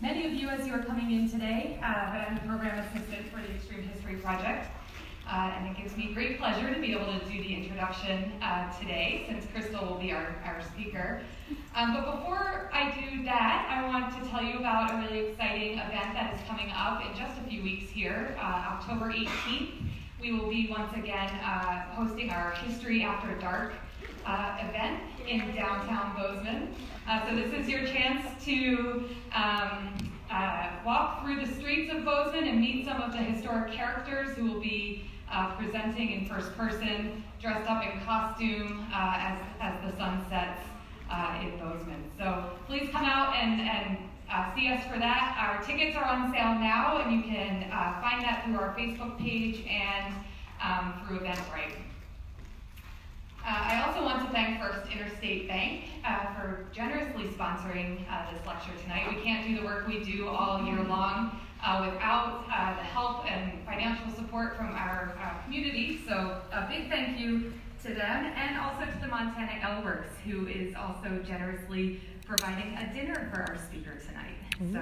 Many of you as you are coming in today, uh, I'm the program assistant for the Extreme History Project. Uh, and it gives me great pleasure to be able to do the introduction uh, today, since Crystal will be our, our speaker. Um, but before I do that, I want to tell you about a really exciting event that is coming up in just a few weeks here, uh, October 18th. We will be once again uh, hosting our History After Dark uh, event in downtown Bozeman. Uh, so this is your chance to um, uh, walk through the streets of Bozeman and meet some of the historic characters who will be uh, presenting in first person, dressed up in costume uh, as, as the sun sets uh, in Bozeman. So please come out and, and see us for that. Our tickets are on sale now, and you can find that through our Facebook page and um, through Eventbrite. Uh, I also want to thank First Interstate Bank uh, for generously sponsoring uh, this lecture tonight. We can't do the work we do all year long uh, without uh, the help and financial support from our uh, community. So a big thank you to them and also to the Montana Ale Works, who is also generously providing a dinner for our speaker tonight. So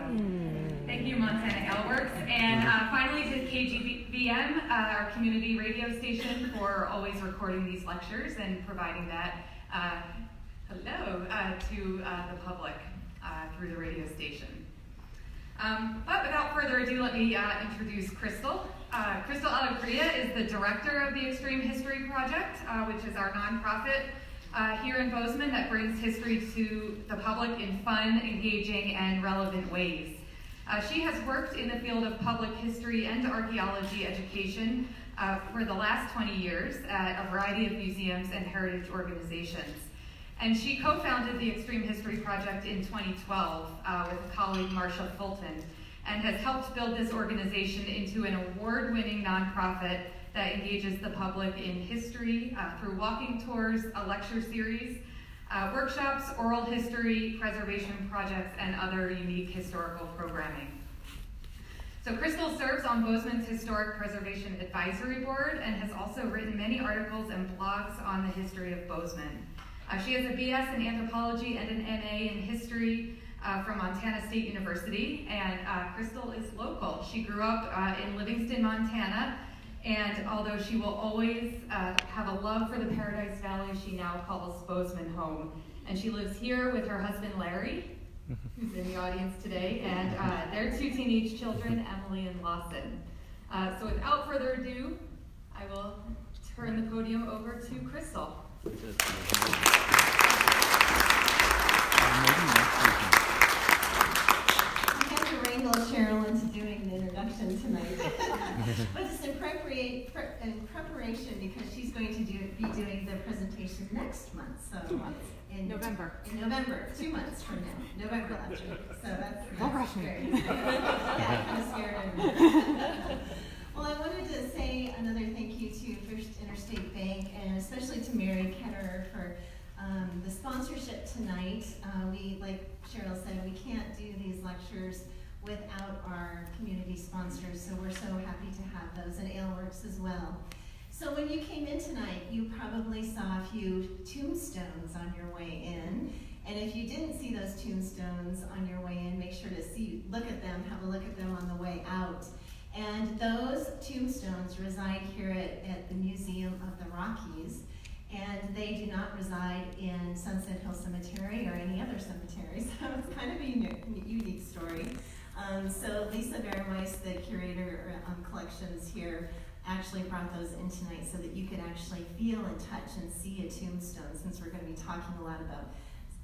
thank you, Montana Ale Works. And uh, finally to KGVM, uh, our community radio station, for always recording these lectures and providing that uh, hello uh, to uh, the public uh, through the radio station. Um, but without further ado, let me introduce Crystal. Crystal Alegria is the director of the Extreme History Project, which is our nonprofit uh, here in Bozeman that brings history to the public in fun, engaging, and relevant ways. Uh, she has worked in the field of public history and archaeology education uh, for the last 20 years at a variety of museums and heritage organizations. And she co-founded the Extreme History Project in 2012 uh, with a colleague, Marsha Fulton, and has helped build this organization into an award-winning nonprofit that engages the public in history uh, through walking tours, a lecture series, uh, workshops, oral history, preservation projects, and other unique historical programming. So Crystal serves on Bozeman's Historic Preservation Advisory Board and has also written many articles and blogs on the history of Bozeman. Uh, she has a BS in anthropology and an MA in history uh, from Montana State University, and uh, Crystal is local. She grew up uh, in Livingston, Montana, and although she will always uh, have a love for the Paradise Valley, she now calls Bozeman home. And she lives here with her husband Larry, who's in the audience today, and uh, their two teenage children, Emily and Lawson. Uh, so without further ado, I will turn the podium over to Crystal. Cheryl into doing the introduction tonight. but it's in, pre- in, preparation because she's going to do, be doing the presentation next month. So. In November. In November, two months from now. November actually. So that's, that's great. yeah, kind of scared Well, I wanted to say another thank you to First Interstate Bank and especially to Mary Ketterer for um, the sponsorship tonight. Uh, we, like Cheryl said, we can't do these lectures without our community sponsors, so we're so happy to have those, and AleWorks as well. So when you came in tonight, you probably saw a few tombstones on your way in, and if you didn't see those tombstones on your way in, make sure to see, look at them, have a look at them on the way out. And those tombstones reside here at, at the Museum of the Rockies, and they do not reside in Sunset Hill Cemetery or any other cemetery, so it's kind of a unique, unique story. Um, so Lisa Berweiss, the curator of um, collections here, actually brought those in tonight so that you could actually feel and touch and see a tombstone since we're going to be talking a lot about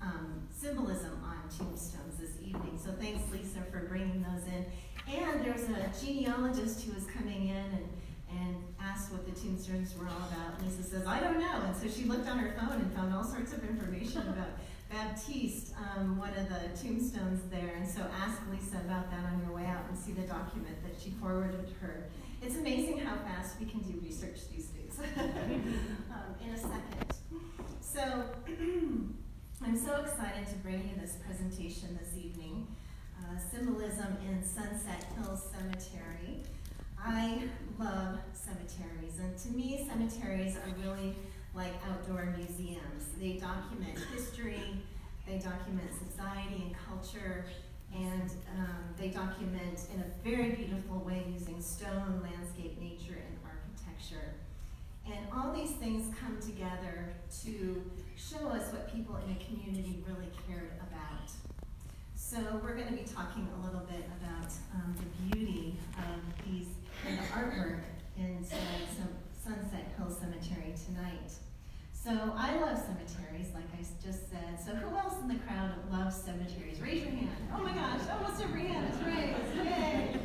um, symbolism on tombstones this evening. So thanks Lisa for bringing those in. And there's a genealogist who was coming in and, and asked what the tombstones were all about. Lisa says, I don't know. And so she looked on her phone and found all sorts of information about Baptiste, um, one of the tombstones there, and so ask Lisa about that on your way out and see the document that she forwarded her. It's amazing how fast we can do research these days. um, in a second. So, I'm so excited to bring you this presentation this evening, uh, Symbolism in Sunset Hills Cemetery. I love cemeteries, and to me, cemeteries are really like outdoor museums. They document history, they document society and culture, and they document in a very beautiful way using stone, landscape, nature, and architecture. And all these things come together to show us what people in a community really cared about. So we're going to be talking a little bit about um, the beauty of these and the artwork inside Sunset Hill Cemetery tonight. So I love cemeteries, like I just said. So who else in the crowd loves cemeteries? Raise your hand. Oh my gosh, almost every hand is raised. Yay!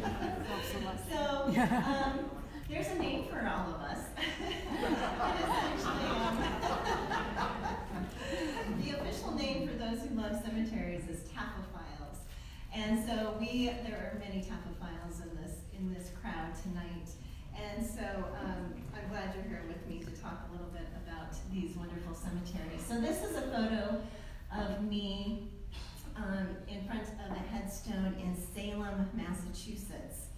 so um, there's a name for all of us. actually, um, the official name for those who love cemeteries is taphophiles. And so we, there are many taphophiles in this in this crowd tonight. And so um, I'm glad you're here with me to talk a little bit about these wonderful cemeteries. So this is a photo of me um, in front of a headstone in Salem, Massachusetts.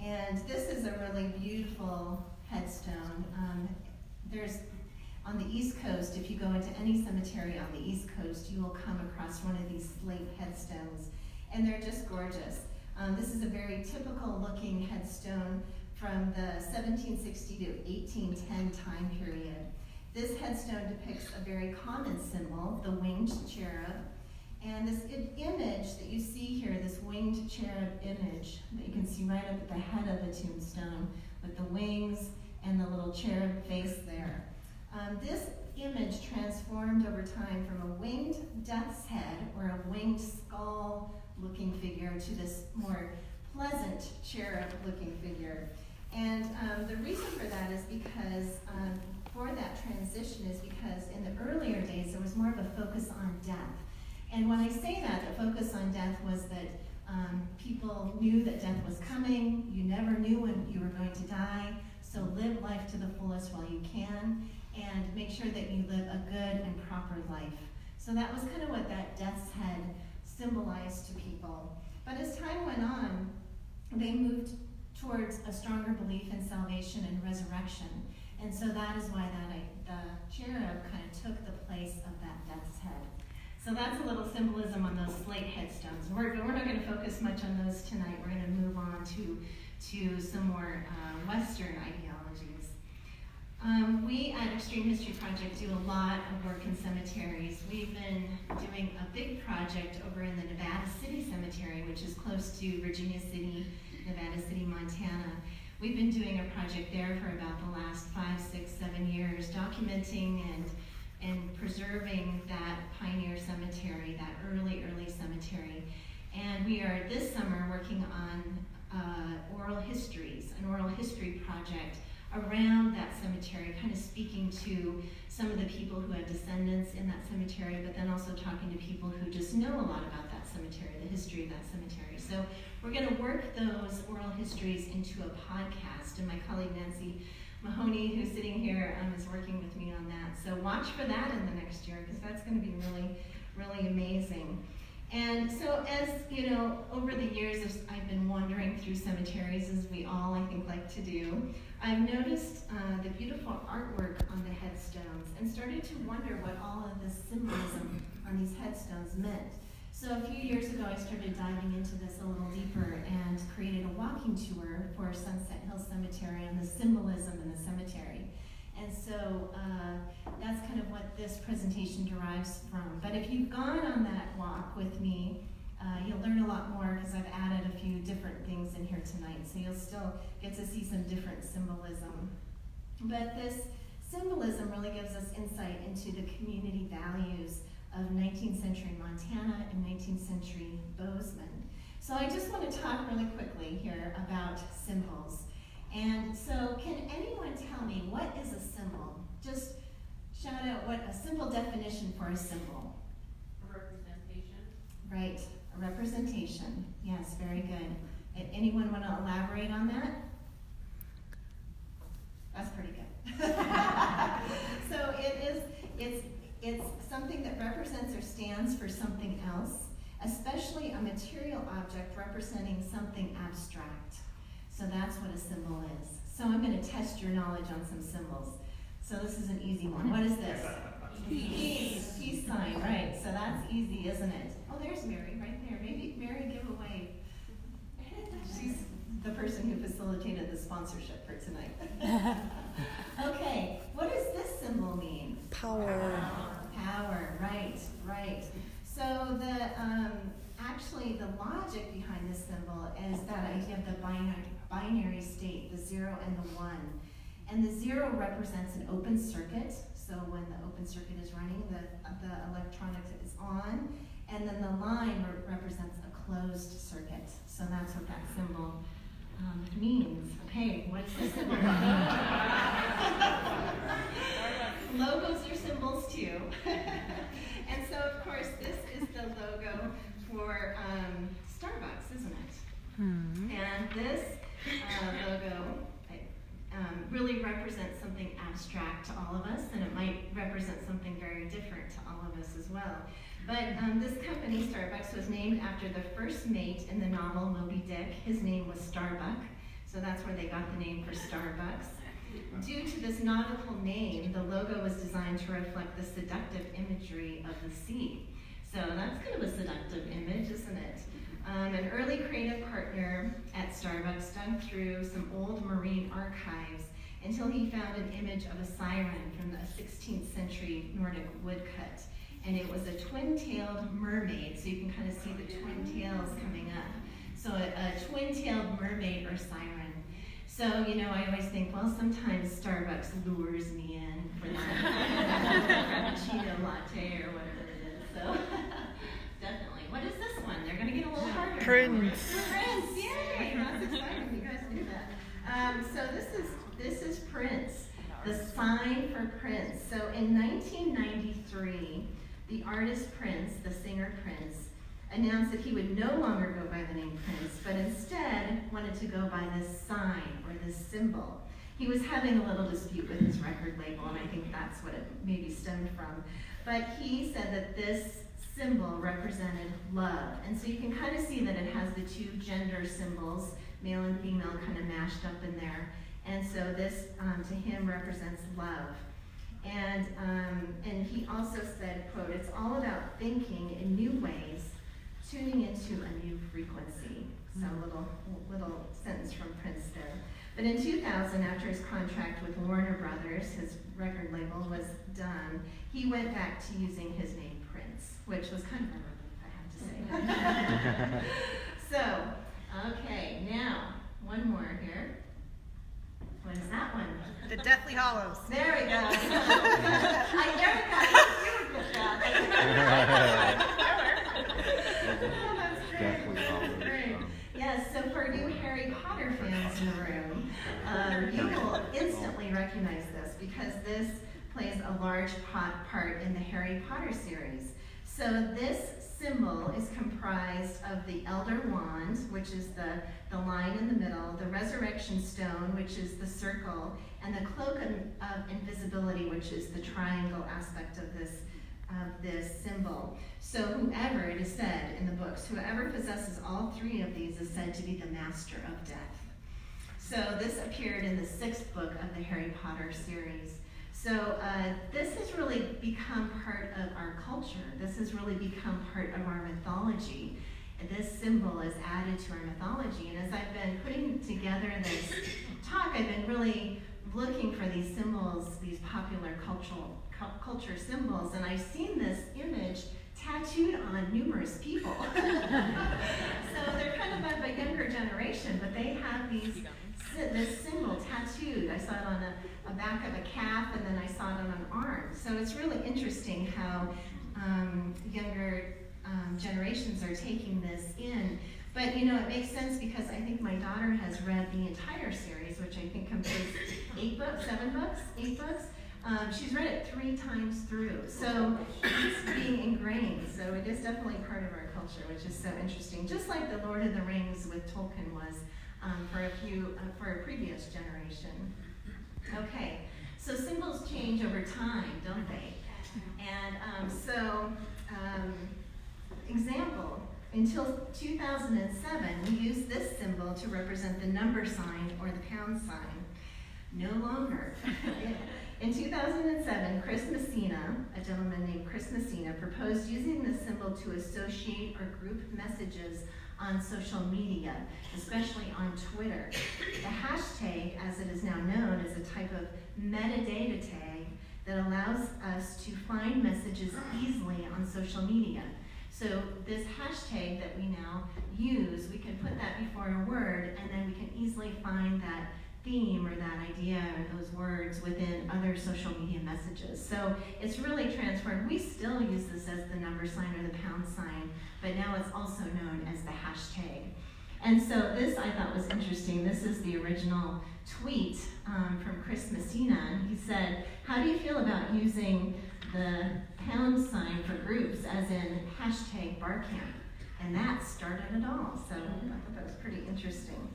And this is a really beautiful headstone. Um, there's on the East Coast, if you go into any cemetery on the East Coast, you will come across one of these slate headstones, and they're just gorgeous. Um, this is a very typical looking headstone from the 1760 to 1810 time period. This headstone depicts a very common symbol, the winged cherub. And this image that you see here, this winged cherub image that you can see right up at the head of the tombstone with the wings and the little cherub face there. Um, this image transformed over time from a winged death's head or a winged skull looking figure to this more pleasant cherub looking figure. And um, the reason for that is because, um, for that transition, is because in the earlier days there was more of a focus on death. And when I say that, the focus on death was that um, people knew that death was coming, you never knew when you were going to die, so live life to the fullest while you can, and make sure that you live a good and proper life. So that was kind of what that death's head symbolized to people. But as time went on, they moved towards a stronger belief in salvation and resurrection. And so that is why that the cherub kind of took the place of that death's head. So that's a little symbolism on those slate headstones. We're, we're not going to focus much on those tonight. We're going to move on to, to some more uh, Western ideologies. Um, we at Extreme History Project do a lot of work in cemeteries. We've been doing a big project over in the Nevada City Cemetery, which is close to Virginia City Nevada City, Montana. We've been doing a project there for about the last five, six, seven years, documenting and and preserving that pioneer cemetery, that early, early cemetery. And we are this summer working on uh, oral histories, an oral history project around that cemetery, kind of speaking to some of the people who have descendants in that cemetery, but then also talking to people who just know a lot about that cemetery, the history of that cemetery. So we're going to work those oral histories into a podcast, and my colleague Nancy Mahoney, who's sitting here, um, is working with me on that. So watch for that in the next year, because that's going to be really, really amazing. And so as, you know, over the years I've been wandering through cemeteries, as we all, I think, like to do, I've noticed uh, the beautiful artwork on the headstones and started to wonder what all of this symbolism on these headstones meant. So a few years ago, I started diving into this a little deeper and created a walking tour for Sunset Hill Cemetery and the symbolism in the cemetery. And so uh, that's kind of what this presentation derives from. But if you've gone on that walk with me, uh, you'll learn a lot more because I've added a few different things in here tonight. So you'll still get to see some different symbolism. But this symbolism really gives us insight into the community values of 19th century Montana and 19th century Bozeman. So I just want to talk really quickly here about symbols. And so can anyone tell me what is a symbol? Just shout out what a simple definition for a symbol. A representation. Right, representation. Yes, very good. Anyone want to elaborate on that? That's pretty good. so it is, it's it's something that represents or stands for something else, especially a material object representing something abstract. So that's what a symbol is. So I'm going to test your knowledge on some symbols. So this is an easy one. What is this? Peace. Peace sign, right. So that's easy, isn't it? Oh, there's Mary right there. Maybe Mary give a wave. She's the person who facilitated the sponsorship for tonight. okay, what does this symbol mean? Power. Power, right, right. So the um, actually the logic behind this symbol is that idea of the binary, binary state, the zero and the one. And the zero represents an open circuit. So when the open circuit is running, the, the electronics is on. And then the line re represents a closed circuit. So that's what that symbol um, means. Okay, what's the symbol? Logos are symbols too. and so, of course, this is the logo for um, Starbucks, isn't it? Hmm. And this uh, logo um, really represents something abstract to all of us, and it might represent something very different to all of us as well. But um, this company, Starbucks, was named after the first mate in the novel Moby Dick. His name was Starbuck, so that's where they got the name for Starbucks. Due to this nautical name, the logo was designed to reflect the seductive imagery of the sea. So that's kind of a seductive image, isn't it? Um, an early creative partner at Starbucks dug through some old marine archives until he found an image of a siren from the 16th century Nordic woodcut. And it was a twin-tailed mermaid, so you can kind of see the twin tails coming up. So a, a twin-tailed mermaid or siren. So, you know, I always think, well, sometimes Starbucks lures me in for that frappuccino latte or whatever it is. So, definitely. What is this one? They're going to get a little harder. Prince. Prince, yay! That's exciting. You guys knew that. Um, so this is this is Prince, the sign for Prince. So in 1993, the artist Prince, the singer Prince, announced that he would no longer go by the name Prince, but instead wanted to go by this sign or this symbol. He was having a little dispute with his record label, and I think that's what it maybe stemmed from. But he said that this symbol represented love. And so you can kind of see that it has the two gender symbols, male and female, kind of mashed up in there. And so this, um, to him, represents love. And, um, and he also said, quote, it's all about thinking in new ways, tuning into a new frequency. So a little, little sentence from Prince there. But in 2000, after his contract with Warner Brothers, his record label, was done, he went back to using his name Prince, which was kind of a relief, I have to say. so, okay, now, one more here. What is that one? The Deathly Hallows. There we go. I never got it. good job. oh, that's great. Great. Yes, so for you Harry Potter fans in the room, um, you will instantly recognize this because this plays a large part in the Harry Potter series. So this symbol is comprised of the Elder Wand, which is the, the line in the middle, the Resurrection Stone, which is the circle, and the Cloak of Invisibility, which is the triangle aspect of this, of this symbol. So whoever, it is said in the books, whoever possesses all three of these is said to be the master of death. So this appeared in the sixth book of the Harry Potter series. So uh, this has really become part of our culture. This has really become part of our mythology. And this symbol is added to our mythology. And as I've been putting together this talk, I've been really looking for these symbols, these popular cultural culture symbols, and I've seen this image tattooed on numerous people. so they're kind of of a younger generation, but they have these this symbol tattooed. I saw it on a a back of a calf, and then I saw it on an arm. So it's really interesting how um, younger um, generations are taking this in. But you know, it makes sense because I think my daughter has read the entire series, which I think comes eight books, seven books, eight books. Um, she's read it three times through, so it's being ingrained. So it is definitely part of our culture, which is so interesting. Just like the Lord of the Rings with Tolkien was um, for a few, uh, for a previous generation. Okay, so symbols change over time, don't they? And um, so, um, example, until 2007, we used this symbol to represent the number sign or the pound sign. No longer. In 2007, Chris Messina, a gentleman named Chris Messina, proposed using this symbol to associate or group messages on social media, especially on Twitter. The hashtag, as it is now known, is a type of metadata tag that allows us to find messages easily on social media. So this hashtag that we now use, we can put that before a word and then we can easily find that theme or that idea or those words within other social media messages. So it's really transformed. We still use this as the number sign or the pound sign, but now it's also known as the hashtag. And so this I thought was interesting. This is the original tweet um, from Chris Messina, and he said, how do you feel about using the pound sign for groups, as in hashtag barcamp? And that started it all, so I thought that was pretty interesting.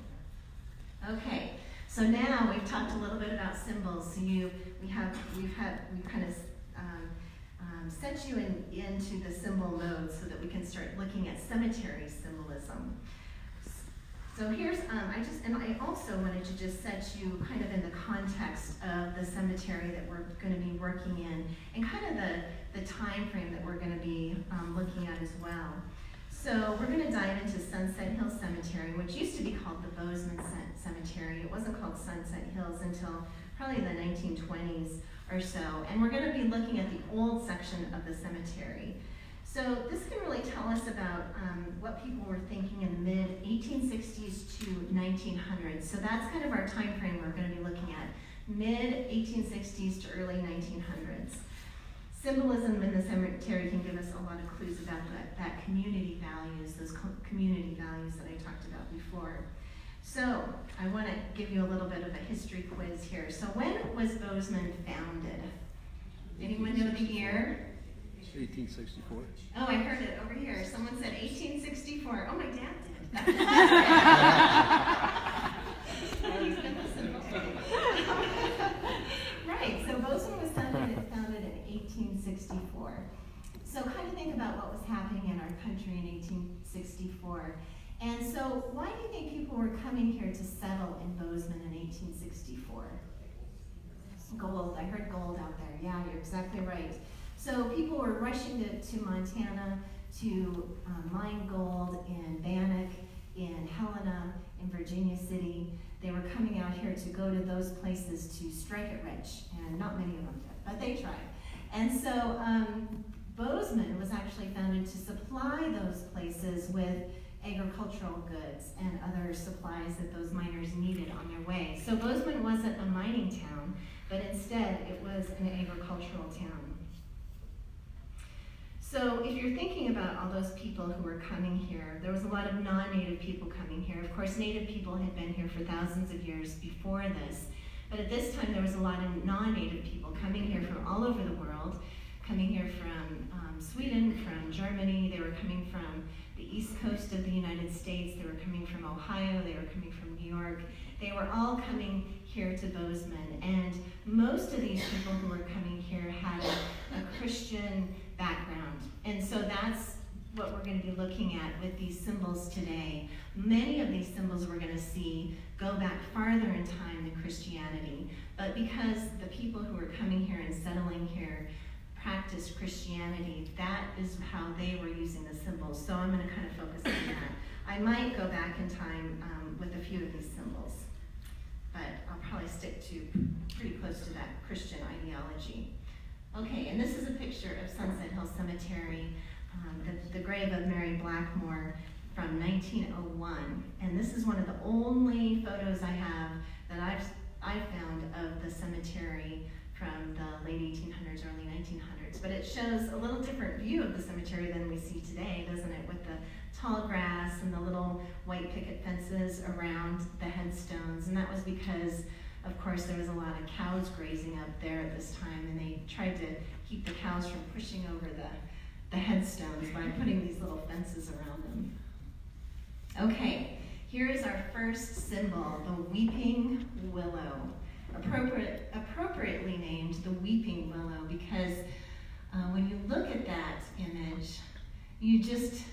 Okay, so now we've talked a little bit about symbols. So you, we have, we've had, we've kind of um, um, set you in, into the symbol mode so that we can start looking at cemetery symbolism. So here's, um, I just, and I also wanted to just set you kind of in the context of the cemetery that we're going to be working in, and kind of the, the time frame that we're going to be um, looking at as well. So we're going to dive into Sunset Hill Cemetery, which used to be called the Bozeman Cemetery. It wasn't called Sunset Hills until probably the 1920s or so. And we're going to be looking at the old section of the cemetery. So this can really tell us about um, what people were thinking in the mid 1860s to 1900s. So that's kind of our time frame we're going to be looking at, mid 1860s to early 1900s. Symbolism in the cemetery can give us a lot of clues about that, that community values, those co community values that I talked about before. So I want to give you a little bit of a history quiz here. So when was Bozeman founded? Anyone know the year? 1864. Oh, I heard it over here. Someone said 1864. Oh, my dad did. He's been listening. right, so Bozeman was founded, founded in 1864. So kind of think about what was happening in our country in 1864. And so why do you think people were coming here to settle in Bozeman in 1864? Gold, I heard gold out there. Yeah, you're exactly right. So people were rushing to, to Montana to um, mine gold in Bannack, in Helena, in Virginia City. They were coming out here to go to those places to strike it rich, and not many of them did, but they tried. And so um, Bozeman was actually founded to supply those places with agricultural goods and other supplies that those miners needed on their way. So Bozeman wasn't a mining town, but instead it was an agricultural town. So if you're thinking about all those people who were coming here, there was a lot of non-native people coming here. Of course, native people had been here for thousands of years before this, but at this time there was a lot of non-native people coming here from all over the world, coming here from um, Sweden, from Germany, they were coming from the east coast of the United States, they were coming from Ohio, they were coming from New York. They were all coming here to Bozeman, and most of these people who were coming here had a, a Christian background. And so that's what we're going to be looking at with these symbols today. Many of these symbols we're going to see go back farther in time than Christianity. But because the people who are coming here and settling here practiced Christianity, that is how they were using the symbols. So I'm going to kind of focus on that. I might go back in time um, with a few of these symbols, but I'll probably stick to pretty close to that Christian ideology. Okay, and this is a picture of Sunset Hill Cemetery, um, the, the grave of Mary Blackmore from 1901. And this is one of the only photos I have that I've, i found of the cemetery from the late 1800s, early 1900s. But it shows a little different view of the cemetery than we see today, doesn't it? With the tall grass and the little white picket fences around the headstones. And that was because of course, there was a lot of cows grazing up there at this time, and they tried to keep the cows from pushing over the, the headstones by putting these little fences around them. Okay, here is our first symbol, the weeping willow. Appropriate, appropriately named the weeping willow because uh, when you look at that image, you just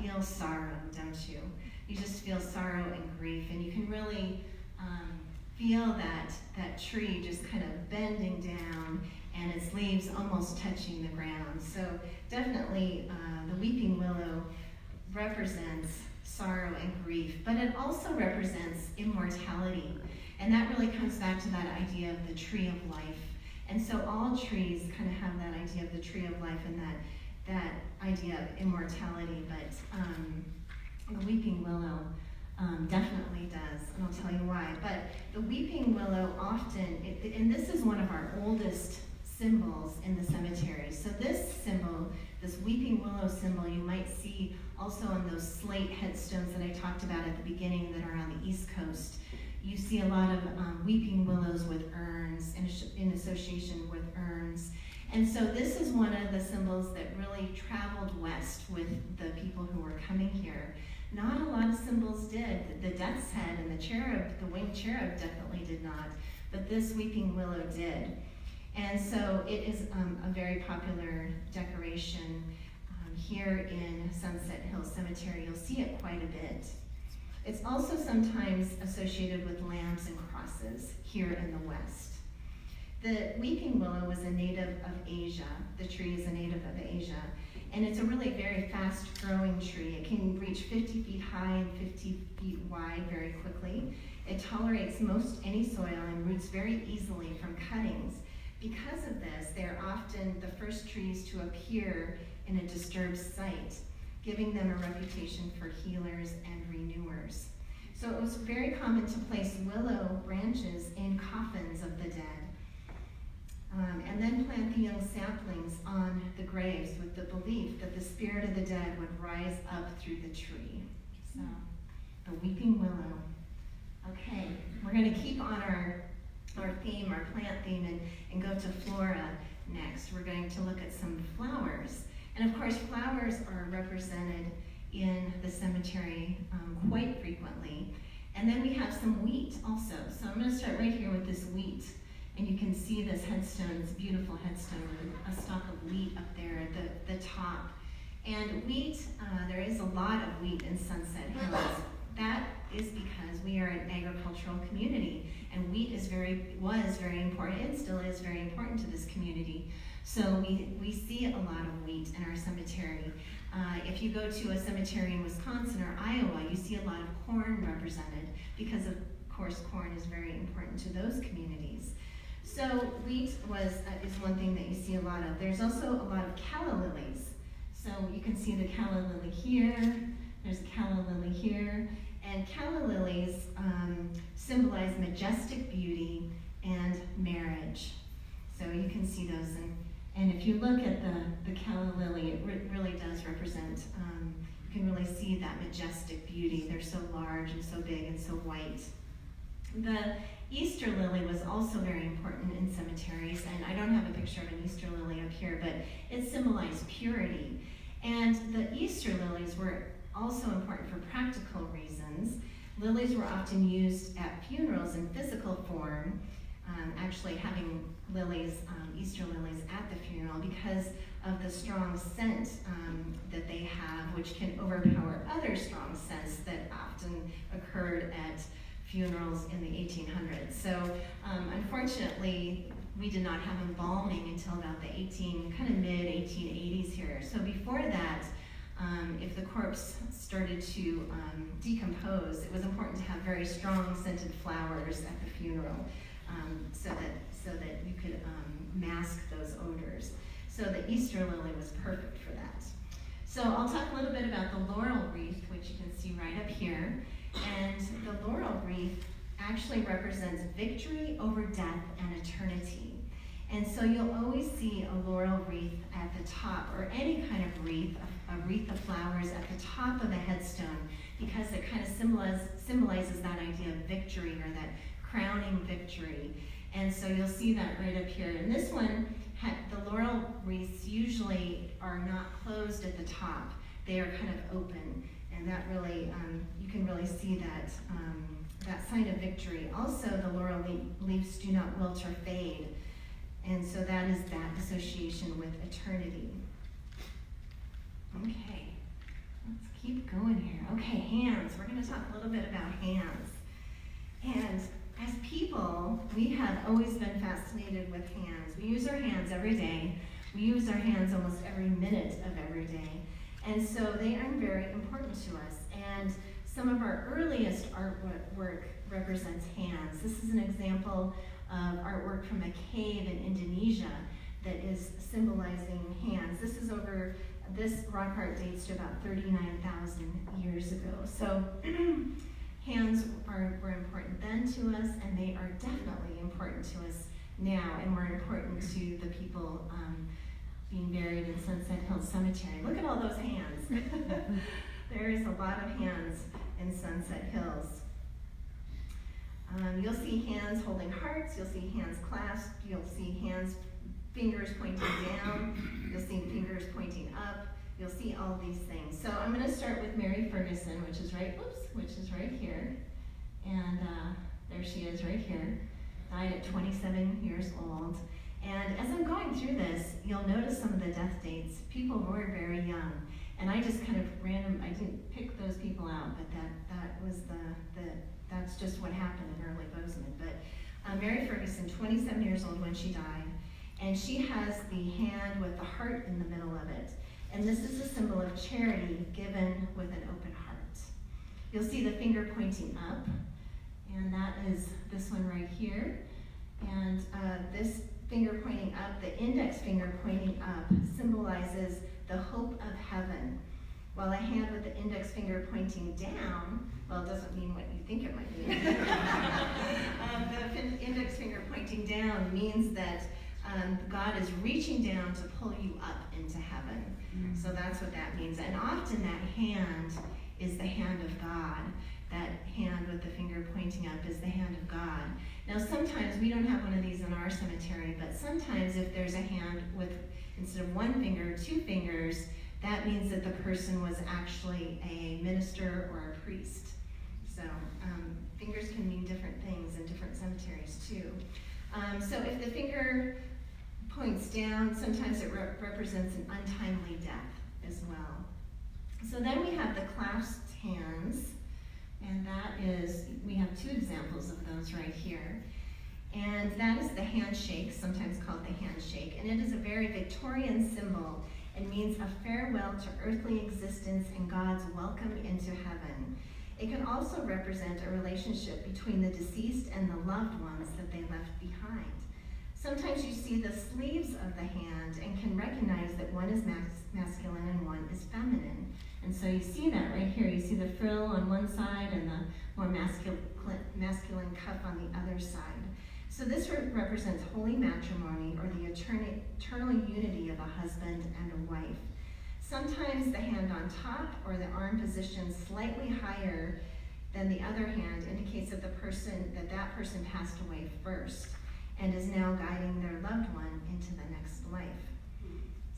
feel sorrow, don't you? You just feel sorrow and grief, and you can really um, feel that, that tree just kind of bending down and its leaves almost touching the ground. So definitely uh, the weeping willow represents sorrow and grief, but it also represents immortality. And that really comes back to that idea of the tree of life. And so all trees kind of have that idea of the tree of life and that, that idea of immortality, but um, the weeping willow um, definitely does, and I'll tell you why. But the weeping willow often, it, and this is one of our oldest symbols in the cemetery. So this symbol, this weeping willow symbol, you might see also on those slate headstones that I talked about at the beginning that are on the East Coast. You see a lot of um, weeping willows with urns in, in association with urns. And so this is one of the symbols that really traveled west with the people who were coming here. Not a lot of symbols did. The death's head and the cherub, the winged cherub definitely did not, but this weeping willow did. And so it is um, a very popular decoration um, here in Sunset Hill Cemetery. You'll see it quite a bit. It's also sometimes associated with lambs and crosses here in the West. The weeping willow was a native of Asia. The tree is a native of Asia. And it's a really very fast growing tree. It can reach 50 feet high and 50 feet wide very quickly. It tolerates most any soil and roots very easily from cuttings. Because of this, they are often the first trees to appear in a disturbed site, giving them a reputation for healers and renewers. So it was very common to place willow branches in coffins of the dead um, and then plant the young saplings on the graves with the belief that the spirit of the dead would rise up through the tree. So, the weeping willow. Okay, we're going to keep on our, our theme, our plant theme, and, and go to flora next. We're going to look at some flowers. And of course, flowers are represented in the cemetery um, quite frequently. And then we have some wheat also. So I'm going to start right here with this wheat. And you can see this headstone, this beautiful headstone a stalk of wheat up there at the, the top. And wheat, uh, there is a lot of wheat in Sunset Hills. That is because we are an agricultural community, and wheat is very was very important and still is very important to this community. So we, we see a lot of wheat in our cemetery. Uh, if you go to a cemetery in Wisconsin or Iowa, you see a lot of corn represented because, of course, corn is very important to those communities. So wheat was uh, is one thing that you see a lot of. There's also a lot of calla lilies. So you can see the calla lily here. There's calla lily here. And calla lilies um, symbolize majestic beauty and marriage. So you can see those. And, and if you look at the, the calla lily, it re really does represent, um, you can really see that majestic beauty. They're so large and so big and so white. The Easter lily was also very important in cemeteries, and I don't have a picture of an Easter lily up here, but it symbolized purity. And the Easter lilies were also important for practical reasons. Lilies were often used at funerals in physical form, um, actually having lilies, um, Easter lilies at the funeral because of the strong scent um, that they have, which can overpower other strong scents that often occurred at funerals in the 1800s. So um, unfortunately, we did not have embalming until about the 18, kind of mid 1880s here. So before that, um, if the corpse started to um, decompose, it was important to have very strong scented flowers at the funeral um, so that so that you could um, mask those odors. So the Easter lily was perfect for that. So I'll talk a little bit about the laurel wreath, which you can see right up here. And the laurel wreath actually represents victory over death and eternity. And so you'll always see a laurel wreath at the top, or any kind of wreath, a, a wreath of flowers at the top of a headstone, because it kind of symbolize, symbolizes that idea of victory or that crowning victory. And so you'll see that right up here. And this one, the laurel wreaths usually are not closed at the top. They are kind of open and that really, um, you can really see that, um, that sign of victory. Also, the laurel leaves do not wilt or fade, and so that is that association with eternity. Okay, let's keep going here. Okay, hands. We're going to talk a little bit about hands. And as people, we have always been fascinated with hands. We use our hands every day. We use our hands almost every minute of every day. And so they are very important to us. And some of our earliest artwork represents hands. This is an example of artwork from a cave in Indonesia that is symbolizing hands. This is over, this rock art dates to about 39,000 years ago. So hands are, were important then to us, and they are definitely important to us now, and were important to the people um, being buried in Sunset Hill Cemetery. Look at all those hands. there is a lot of hands in Sunset Hills. Um, you'll see hands holding hearts, you'll see hands clasped, you'll see hands, fingers pointing down, you'll see fingers pointing up, you'll see all these things. So I'm going to start with Mary Ferguson, which is right, oops, which is right here. And uh, there she is right here. Died at 27 years old. And as I'm going through this, you'll notice some of the death dates. People were very young. And I just kind of random, I didn't pick those people out, but that, that was the, the, that's just what happened in early Bozeman. But uh, Mary Ferguson, 27 years old when she died, and she has the hand with the heart in the middle of it. And this is a symbol of charity given with an open heart. You'll see the finger pointing up, and that is this one right here. And uh, this finger pointing up, the index finger pointing up, symbolizes the hope of heaven. While a hand with the index finger pointing down, well, it doesn't mean what you think it might mean. um, the index finger pointing down means that um, God is reaching down to pull you up into heaven. Mm-hmm. So that's what that means. And often that hand is the hand of God. That hand with the finger pointing up is the hand of God. Now, sometimes we don't have one of these in our cemetery, but sometimes if there's a hand with instead of one finger, two fingers, that means that the person was actually a minister or a priest. So um, fingers can mean different things in different cemeteries too. Um, so if the finger points down, sometimes it re represents an untimely death as well. So then we have the clasped hands, and that is, we have two examples of those right here. And that is the handshake, sometimes called the handshake, and it is a very Victorian symbol and means a farewell to earthly existence and God's welcome into heaven. It can also represent a relationship between the deceased and the loved ones that they left behind. Sometimes you see the sleeves of the hand and can recognize that one is mas masculine and one is feminine. And so you see that right here. You see the frill on one side and the more masculine, masculine cuff on the other side. So this re represents holy matrimony or the eternal, unity of a husband and a wife. Sometimes the hand on top or the arm position slightly higher than the other hand indicates that the person that that person passed away first and is now guiding their loved one into the next life.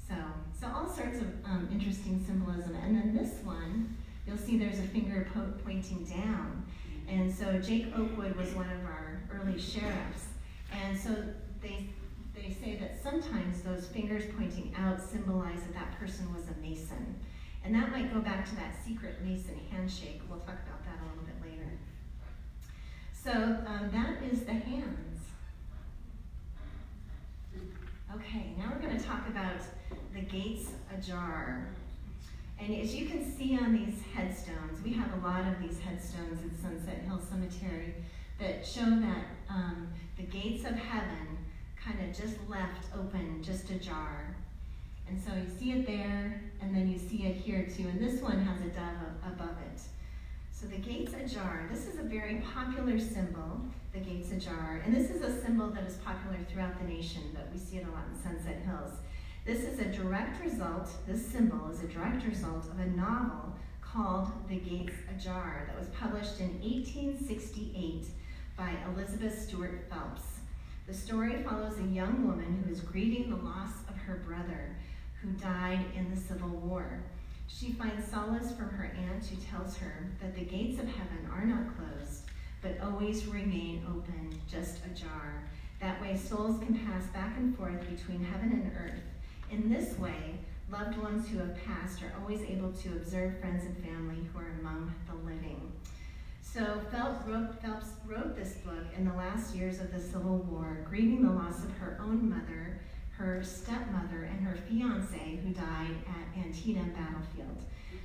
So, so all sorts of um, interesting symbolism. And then this one, you'll see there's a finger po pointing down. And so Jake Oakwood was one of our early sheriffs. And so they, they say that sometimes those fingers pointing out symbolize that that person was a Mason. And that might go back to that secret Mason handshake. We'll talk about that a little bit later. So um, that is the hands. Okay, now we're going to talk about the gates ajar. And as you can see on these headstones, we have a lot of these headstones at Sunset Hill Cemetery that show that um, the gates of heaven kind of just left open, just ajar. And so you see it there, and then you see it here too. And this one has a dove above it. So the gates ajar, this is a very popular symbol, the gates ajar. And this is a symbol that is popular throughout the nation, but we see it a lot in Sunset Hills. This is a direct result, this symbol is a direct result of a novel called The Gates Ajar that was published in 1868 by Elizabeth Stuart Phelps. The story follows a young woman who is grieving the loss of her brother who died in the Civil War. She finds solace from her aunt who tells her that the gates of heaven are not closed, but always remain open, just ajar. That way souls can pass back and forth between heaven and earth in this way, loved ones who have passed are always able to observe friends and family who are among the living. So Phelps wrote, this book in the last years of the Civil War, grieving the loss of her own mother, her stepmother, and her fiance who died at Antietam battlefield.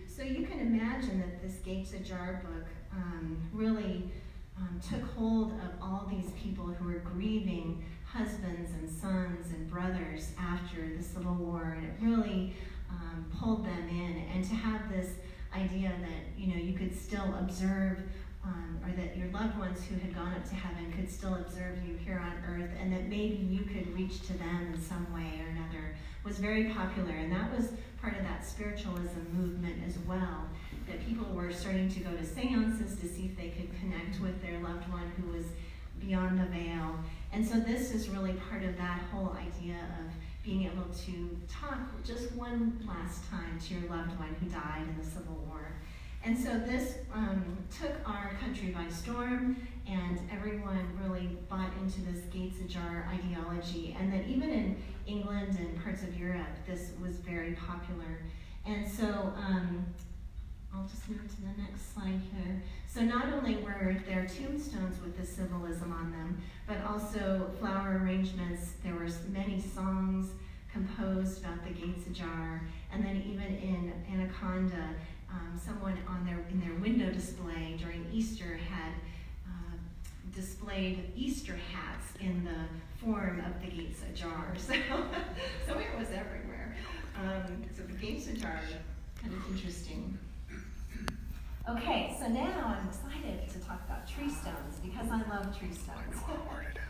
So you can imagine that this Gates Ajar book um, really um, took hold of all these people who were grieving husbands and sons and brothers after the Civil War, and it really um, pulled them in. And to have this idea that you know you could still observe, um, or that your loved ones who had gone up to heaven could still observe you here on earth, and that maybe you could reach to them in some way or another, was very popular. And that was part of that spiritualism movement as well. That people were starting to go to seances to see if they could connect with their loved one who was beyond the veil. And so this is really part of that whole idea of being able to talk just one last time to your loved one who died in the Civil War. And so this um, took our country by storm, and everyone really bought into this Gates Ajar ideology. And then even in England and parts of Europe, this was very popular. And so um, I'll just move to the next slide here. So not only were there tombstones with the symbolism on them, but also flower arrangements. There were many songs composed about the gates ajar, and then even in Anaconda, um, someone on their in their window display during Easter had uh, displayed Easter hats in the form of the gates ajar. So, so it was everywhere. Um, so the gates ajar, kind of interesting. Okay, so now I'm excited to talk about tree stones because I love tree stones.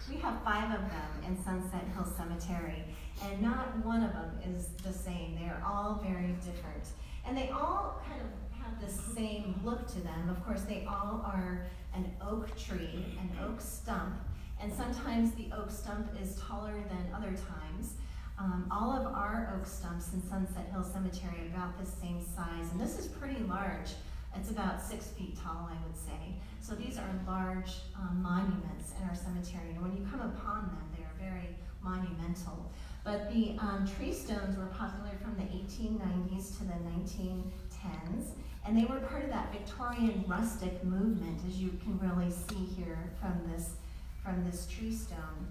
we have five of them in Sunset Hill Cemetery, and not one of them is the same. They are all very different. And they all kind of have the same look to them. Of course, they all are an oak tree, an oak stump, and sometimes the oak stump is taller than other times. Um, all of our oak stumps in Sunset Hill Cemetery are about the same size, and this is pretty large. It's about six feet tall, I would say. So these are large um, monuments in our cemetery, and when you come upon them, they are very monumental. But the um, tree stones were popular from the 1890s to the 1910s, and they were part of that Victorian rustic movement, as you can really see here from this, from this tree stone.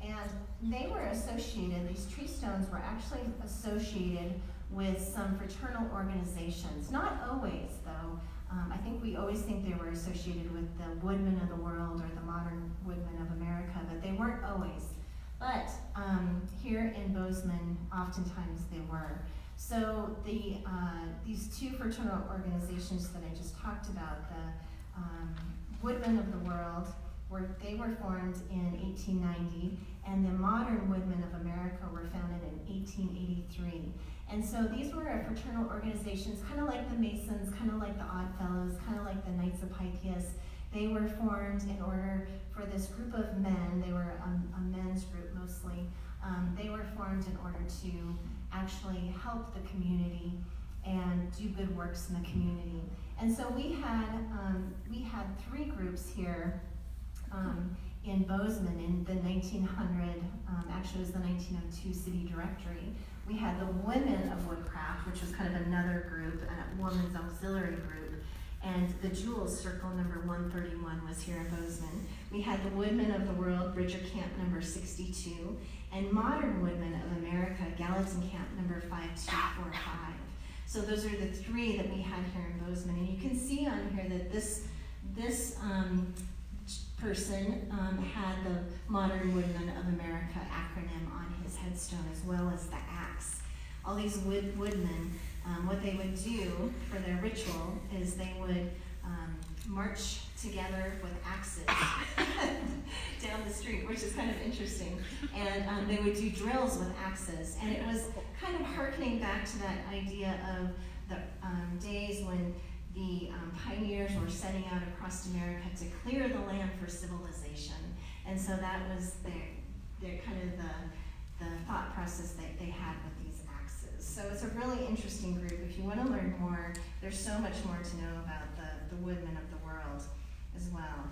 And they were associated, these tree stones were actually associated with some fraternal organizations. Not always, though. Um, I think we always think they were associated with the Woodmen of the World or the Modern Woodmen of America, but they weren't always. But um, here in Bozeman, oftentimes they were. So the uh, these two fraternal organizations that I just talked about, the um, Woodmen of the World, were they were formed in 1890, and the Modern Woodmen of America were founded in 1883. And so these were fraternal organizations, kind of like the Masons, kind of like the Odd Fellows, kind of like the Knights of Pythias. They were formed in order for this group of men, they were a, a men's group mostly, um, they were formed in order to actually help the community and do good works in the community. And so we had, um, we had three groups here um, in Bozeman in the 1900, um, actually it was the 1902 city directory. We had the Women of Woodcraft, which was kind of another group, a woman's auxiliary group. And the Jewels Circle number 131 was here in Bozeman. We had the Woodmen of the World, Bridger Camp number 62, and Modern Woodmen of America, Gallatin Camp number 5245. So those are the three that we had here in Bozeman. And you can see on here that this, this um, person um, had the Modern Woodmen of America acronym on headstone as well as the axe. All these wood, woodmen, um, what they would do for their ritual is they would um, march together with axes down the street, which is kind of interesting. And um, they would do drills with axes. And it was kind of harkening back to that idea of the um, days when the um, pioneers were setting out across America to clear the land for civilization. And so that was their, their kind of the, the thought process that they had with these axes. So it's a really interesting group. If you want to learn more, there's so much more to know about the, the woodmen of the world as well.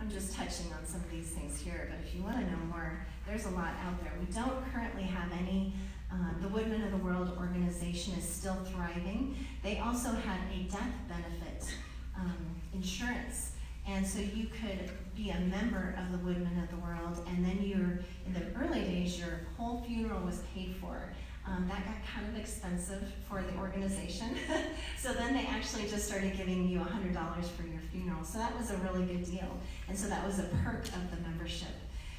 I'm just touching on some of these things here, but if you want to know more, there's a lot out there. We don't currently have any uh, the Woodmen of the World organization is still thriving. They also had a death benefit um, insurance. And so you could be a member of the Woodmen of the World, and then your, in the early days, your whole funeral was paid for. Um, that got kind of expensive for the organization. so then they actually just started giving you $100 for your funeral. So that was a really good deal. And so that was a perk of the membership.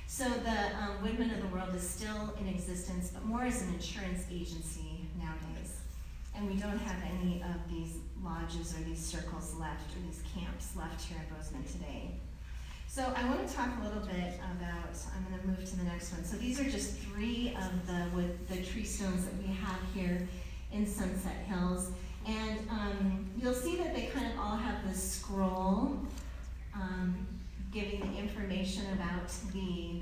So the um, Woodmen of the World is still in existence, but more as an insurance agency nowadays. And we don't have any of these lodges or these circles left or these camps left here in Bozeman today. So I want to talk a little bit about, I'm going to move to the next one. So these are just three of the, with the tree stones that we have here in Sunset Hills. And um, you'll see that they kind of all have this scroll um, giving the information about the,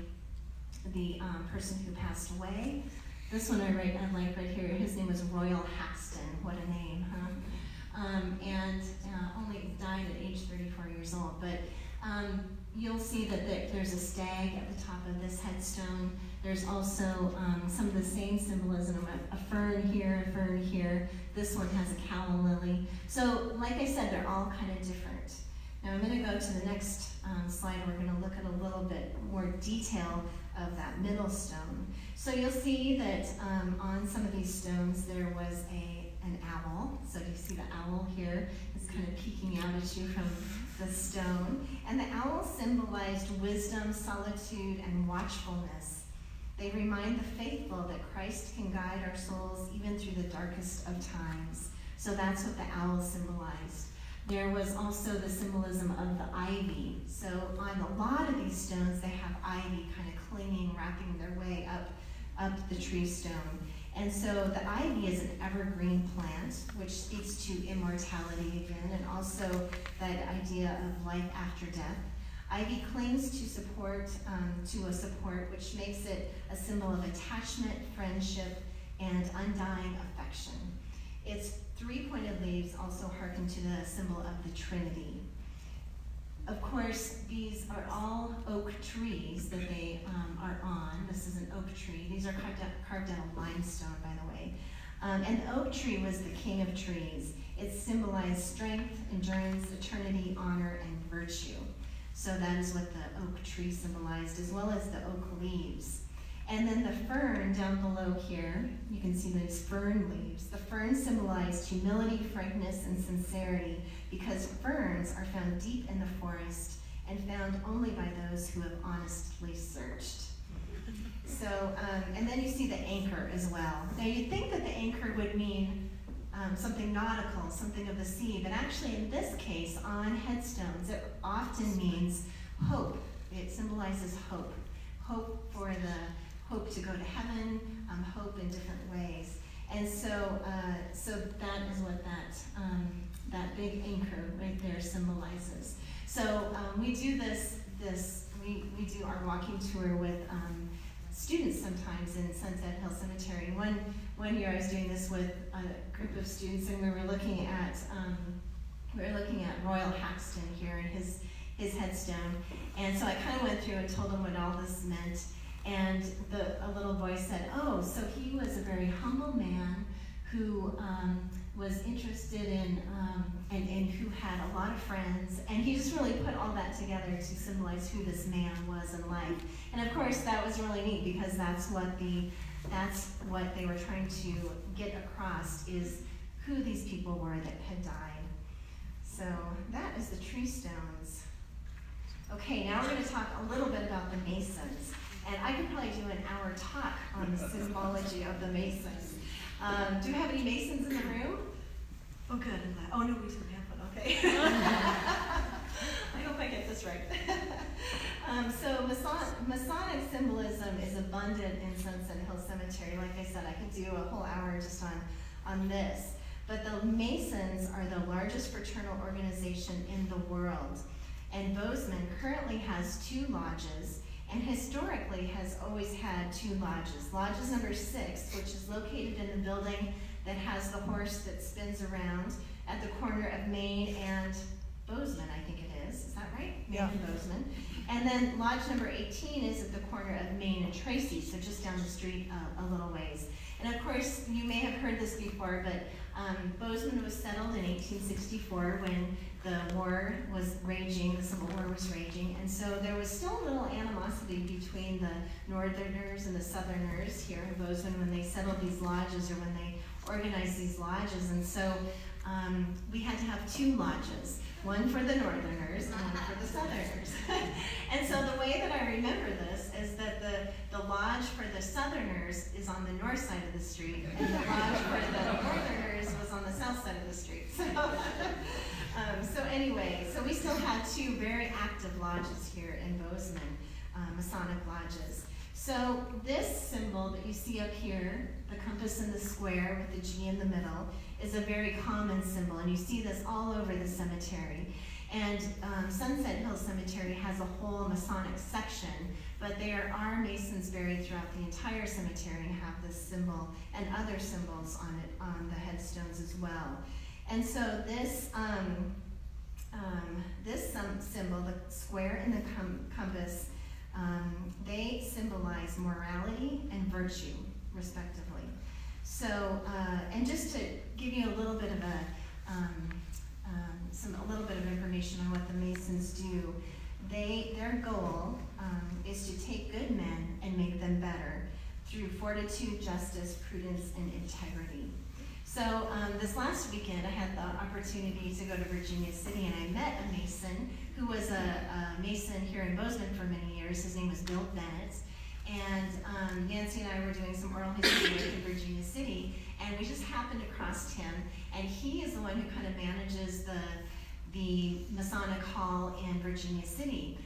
the um, person who passed away. This one I, write, I like right here. His name was Royal Haxton. What a name, huh? Um, and uh, only died at age 34 years old. But um, you'll see that there's a stag at the top of this headstone. There's also um, some of the same symbolism, a, a fern here, a fern here. This one has a calla lily. So, like I said, they're all kind of different. Now I'm going to go to the next um, slide. And we're going to look at a little bit more detail of that middle stone. So you'll see that um, on some of these stones there was a an owl. So you see the owl here? It's kind of peeking out at you from the stone. And the owl symbolized wisdom, solitude, and watchfulness. They remind the faithful that Christ can guide our souls even through the darkest of times. So that's what the owl symbolized. There was also the symbolism of the ivy. So on a lot of these stones, they have ivy kind of clinging, wrapping their way up, up the tree stone. And so the ivy is an evergreen plant, which speaks to immortality again, and also that idea of life after death. Ivy clings to support, um, to a support, which makes it a symbol of attachment, friendship, and undying affection. Its three-pointed leaves also hearken to the symbol of the Trinity. Of course, these are all oak trees that they um, are on. This is an oak tree. These are carved out, carved out of limestone, by the way. Um, and the oak tree was the king of trees. It symbolized strength, endurance, eternity, honor, and virtue. So that is what the oak tree symbolized, as well as the oak leaves. And then the fern down below here, you can see those fern leaves. The fern symbolized humility, frankness, and sincerity because ferns are found deep in the forest and found only by those who have honestly searched. So, um, and then you see the anchor as well. Now you'd think that the anchor would mean um, something nautical, something of the sea, but actually in this case, on headstones, it often means hope. It symbolizes hope. Hope for the hope to go to heaven, um, hope in different ways. And so, uh, so that is what that, um, that big anchor right there symbolizes. So um, we do this, this we, we do our walking tour with um, students sometimes in Sunset Hill Cemetery. One, one year I was doing this with a group of students and we were looking at, um, we were looking at Royal Haxton here and his, his headstone. And so I kind of went through and told them what all this meant. And the, a little voice said, oh, so he was a very humble man who um, was interested in um, and, and who had a lot of friends. And he just really put all that together to symbolize who this man was in life. And of course, that was really neat because that's what the that's what they were trying to get across is who these people were that had died. So that is the tree stones. Okay, now we're going to talk a little bit about the masons. And I could probably do an hour talk on the symbology of the Masons. Um, do you have any Masons in the room? Oh, good. I'm glad. Oh, no, we don't have one. Okay. I hope I get this right. um, so Mason- Masonic symbolism is abundant in Sunset Hill Cemetery. Like I said, I could do a whole hour just on, on this. But the Masons are the largest fraternal organization in the world. And Bozeman currently has two lodges and historically has always had two lodges. Lodges number six, which is located in the building that has the horse that spins around at the corner of Main and Bozeman, I think it is. Is that right? Main yeah. and Bozeman. And then lodge number 18 is at the corner of Main and Tracy, so just down the street uh, a little ways. And of course, you may have heard this before, but um, Bozeman was settled in 1864 when the war was raging, the Civil War was raging, and so there was still a little animosity between the Northerners and the Southerners here in Bozeman when they settled these lodges or when they organized these lodges, and so um, we had to have two lodges, one for the Northerners and one for the Southerners. and so the way that I remember this is that the, the lodge for the Southerners is on the north side of the street, and the lodge for the Northerners was on the south side of the street. So, um, so anyway, so we still had two very active lodges here in Bozeman, uh, Masonic lodges. So this symbol that you see up here, the compass in the square with the G in the middle, is a very common symbol, and you see this all over the cemetery. And um, Sunset Hill Cemetery has a whole Masonic section, but there are Masons buried throughout the entire cemetery and have this symbol and other symbols on it on the headstones as well. And so this um, um, this symbol, the square and the com compass, um, they symbolize morality and virtue, respectively. So, uh, and just to give you a little bit of a, um, um, some, a little bit of information on what the Masons do, they, their goal is to take good men and make them better through fortitude, justice, prudence, and integrity. So um, this last weekend, I had the opportunity to go to Virginia City, and I met a Mason who was a, a Mason here in Bozeman for many years. His name was Bill Bennett. And um, Nancy and I were doing some oral history work in Virginia City, and we just happened across him. And he is the one who kind of manages the the Masonic Hall in Virginia City.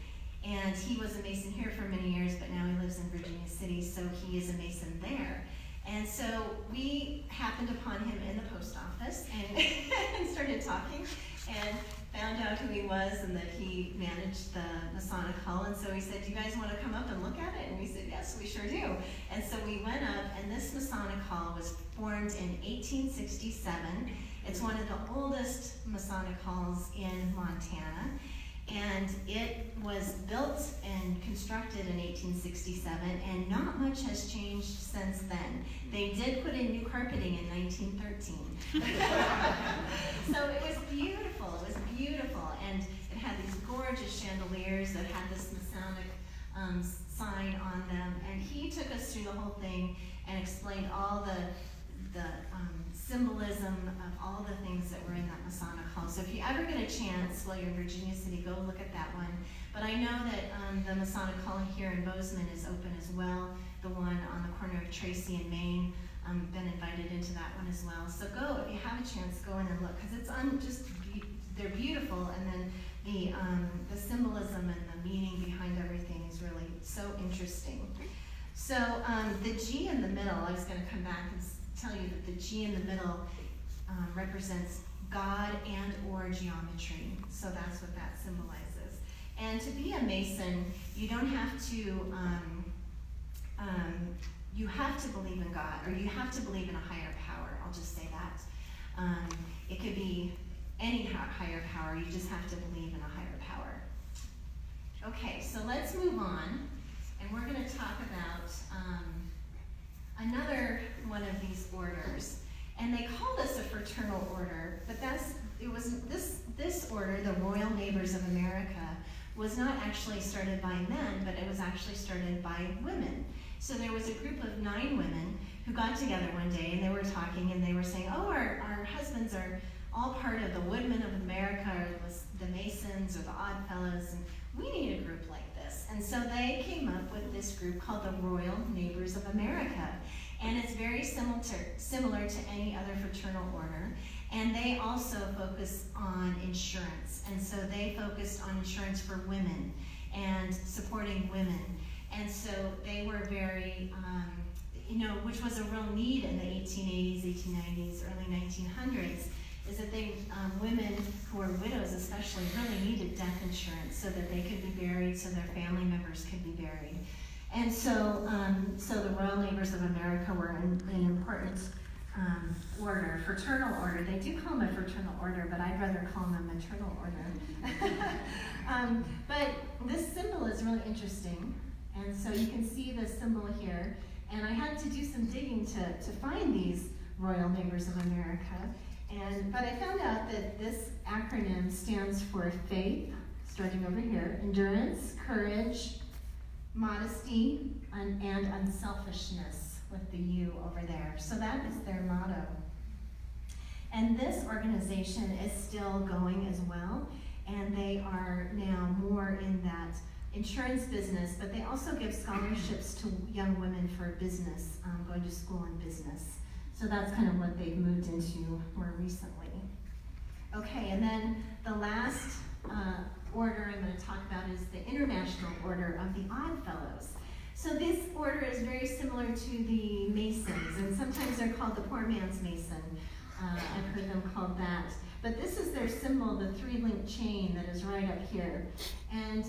And he was a Mason here for many years, but now he lives in Virginia City, so he is a Mason there. And so we happened upon him in the post office and, and started talking and found out who he was and that he managed the Masonic Hall. And so he said, Do you guys want to come up and look at it? And we said, Yes, we sure do. And so we went up, and this Masonic Hall was formed in 1867. It's one of the oldest Masonic halls in Montana and it was built and constructed in 1867 and not much has changed since then. They did put in new carpeting in 1913 so it was beautiful it was beautiful. And it had these gorgeous chandeliers that had this masonic um, sign on them. And he took us through the whole thing and explained all the the um, symbolism of all the things that were in that Masonic Hall. So if you ever get a chance while you're in Virginia City, go look at that one. But I know that um, the Masonic Hall here in Bozeman is open as well. The one on the corner of Tracy and Main, um, been invited into that one as well. So go, if you have a chance, go in and look because it's un, just be, they're beautiful, and then the um, the symbolism and the meaning behind everything is really so interesting. So um, the G in the middle, I was going to come back and tell you that the G in the middle um, represents God and or geometry. So that's what that symbolizes. And to be a Mason, you don't have to, um, um, you have to believe in God, or you have to believe in a higher power. I'll just say that. Um, it could be any higher power, you just have to believe in a higher power. Okay, so let's move on, and we're going to talk about um, another one of these orders. And they call this a fraternal order, but that's it was this this order, the Royal Neighbors of America, was not actually started by men, but it was actually started by women. So there was a group of nine women who got together one day and they were talking and they were saying, Oh, our, our husbands are all part of the Woodmen of America or the Masons or the Odd Fellows, and we need a group like this. And so they came up with this group called the Royal Neighbors of America. And it's very similar to, similar to any other fraternal order. And they also focus on insurance. And so they focused on insurance for women and supporting women. And so they were very, um, you know, which was a real need in the 1880s, 1890s, early 1900s, is that they, um, women who were widows especially, really needed death insurance so that they could be buried, so their family members could be buried. And so, um, so the Royal Neighbors of America were an, an important um, order, fraternal order. They do call them a fraternal order, but I'd rather call them a maternal order. um, but this symbol is really interesting, and so you can see the symbol here. And I had to do some digging to, to find these Royal Neighbors of America. And, but I found out that this acronym stands for faith, starting over here endurance, courage, modesty, and, and unselfishness with the U over there. So that is their motto. And this organization is still going as well, and they are now more in that insurance business, but they also give scholarships to young women for business, um, going to school in business. So that's kind of what they've moved into more recently. Okay, and then the last uh, order I'm going to talk about is the International Order of the Odd Fellows. So this order is very similar to the Masons, and sometimes they're called the poor man's Mason. Uh, I've heard them called that. But this is their symbol, the three-link chain that is right up here. And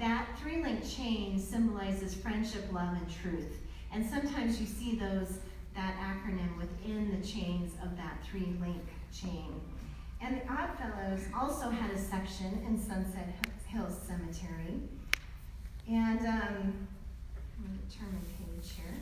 that three-link chain symbolizes friendship, love, and truth. And sometimes you see those that acronym within the chains of that three-link chain. And the Oddfellows also had a section in Sunset Hills Cemetery. And um, turn my page here.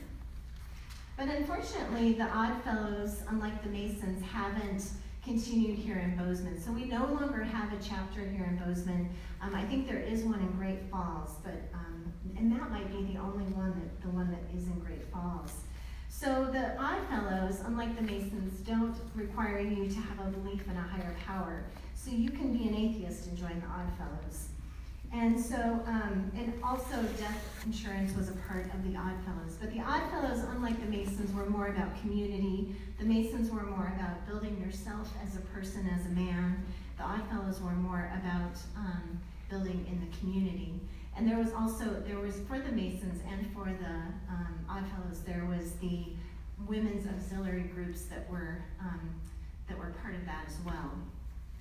But unfortunately, the Oddfellows, unlike the Masons, haven't continued here in Bozeman. So we no longer have a chapter here in Bozeman. Um, I think there is one in Great Falls, but um, and that might be the only one that the one that is in Great Falls. So the Oddfellows, unlike the Masons, don't require you to have a belief in a higher power. So you can be an atheist and join the Oddfellows. And so, um, and also death insurance was a part of the Oddfellows. But the Oddfellows, unlike the Masons, were more about community. The Masons were more about building yourself as a person, as a man. The Oddfellows were more about um, building in the community. And there was also, there was for the Masons and for the um, Oddfellows, there was the women's auxiliary groups that were, um, that were part of that as well.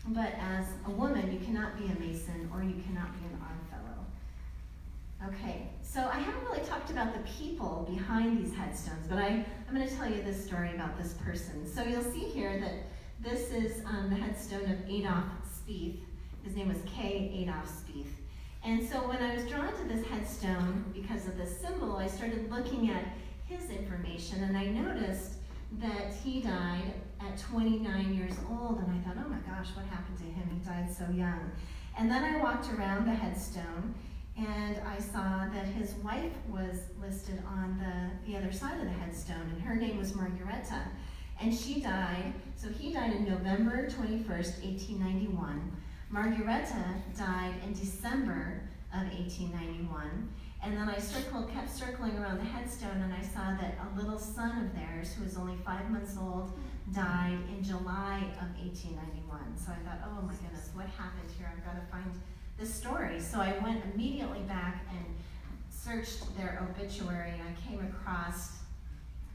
But as a woman, you cannot be a Mason or you cannot be an Oddfellow. Okay, so I haven't really talked about the people behind these headstones, but I, I'm going to tell you this story about this person. So you'll see here that this is um, the headstone of Adolf Spieth. His name was K. Adolf Spieth. And so when I was drawn to this headstone, because of this symbol, I started looking at his information and I noticed that he died at 29 years old. And I thought, oh my gosh, what happened to him? He died so young. And then I walked around the headstone and I saw that his wife was listed on the, the other side of the headstone, and her name was Margareta. And she died, so he died in November 21st, 1891. Margareta died in December of 1891. And then I circled, kept circling around the headstone, and I saw that a little son of theirs, who was only five months old, died in July of 1891. So I thought, oh my goodness, what happened here? I've got to find this story. So I went immediately back and searched their obituary, and I came across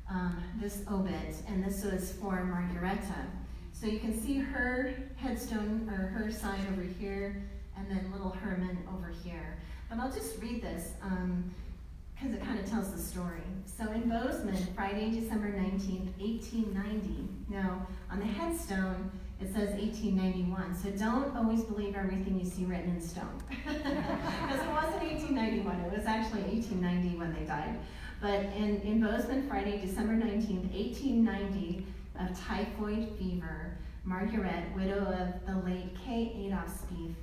um, this obit, and this was for Margareta. So you can see her headstone or her sign over here, and then little Herman over here. But I'll just read this because um, it kind of tells the story. So in Bozeman, Friday, December 19th, 1890. Now, on the headstone, it says 1891. So don't always believe everything you see written in stone. Because it wasn't 1891, it was actually 1890 when they died. But in, in Bozeman, Friday, December 19th, 1890, of typhoid fever, Margaret, widow of the late K. Adolf Spieth.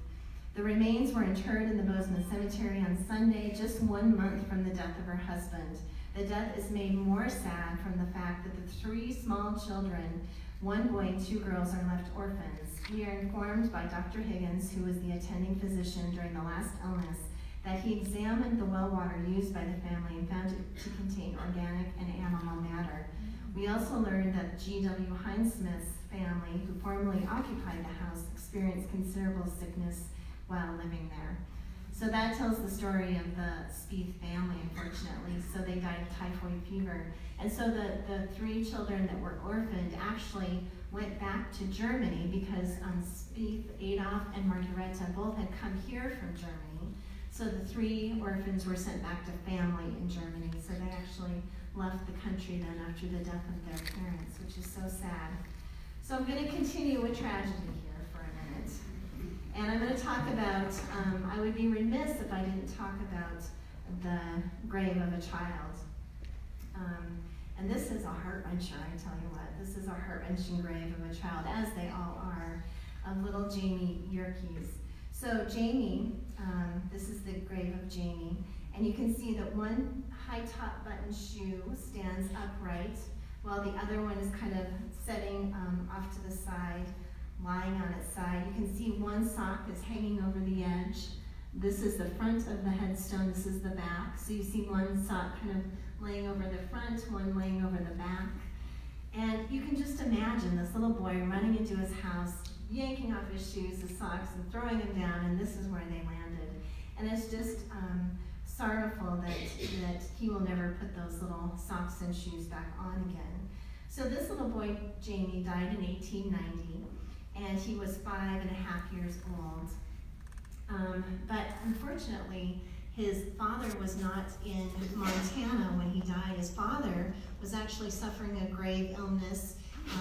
The remains were interred in the Bozeman Cemetery on Sunday, just one month from the death of her husband. The death is made more sad from the fact that the three small children, one boy and two girls, are left orphans. We are informed by Dr. Higgins, who was the attending physician during the last illness, that he examined the well water used by the family and found it to contain organic and animal matter. We also learned that G.W. Hinesmith's family, who formerly occupied the house, experienced considerable sickness while living there. So that tells the story of the Spieth family, unfortunately. So they died of typhoid fever. And so the, the three children that were orphaned actually went back to Germany because um, Spieth, Adolf, and Margareta both had come here from Germany. So the three orphans were sent back to family in Germany. So they actually left the country then after the death of their parents, which is so sad. So I'm going to continue with tragedy here for a minute. And I'm going to talk about, um, I would be remiss if I didn't talk about the grave of a child. Um, and this is a heart wrencher, I tell you what. This is a heart wrenching grave of a child, as they all are, of little Jamie Yerkes. So Jamie, um, this is the grave of Jamie, and you can see that one high top button shoe stands upright, while the other one is kind of setting um, off to the side, lying on its side. You can see one sock is hanging over the edge. This is the front of the headstone, this is the back. So you see one sock kind of laying over the front, one laying over the back. And you can just imagine this little boy running into his house, yanking off his shoes, his socks, and throwing them down, and this is where they landed. And it's just um, sorrowful that, that he will never put those little socks and shoes back on again. So this little boy, Jamie, died in 1890, and he was five and a half years old. Um, but unfortunately, his father was not in Montana when he died. His father was actually suffering a grave illness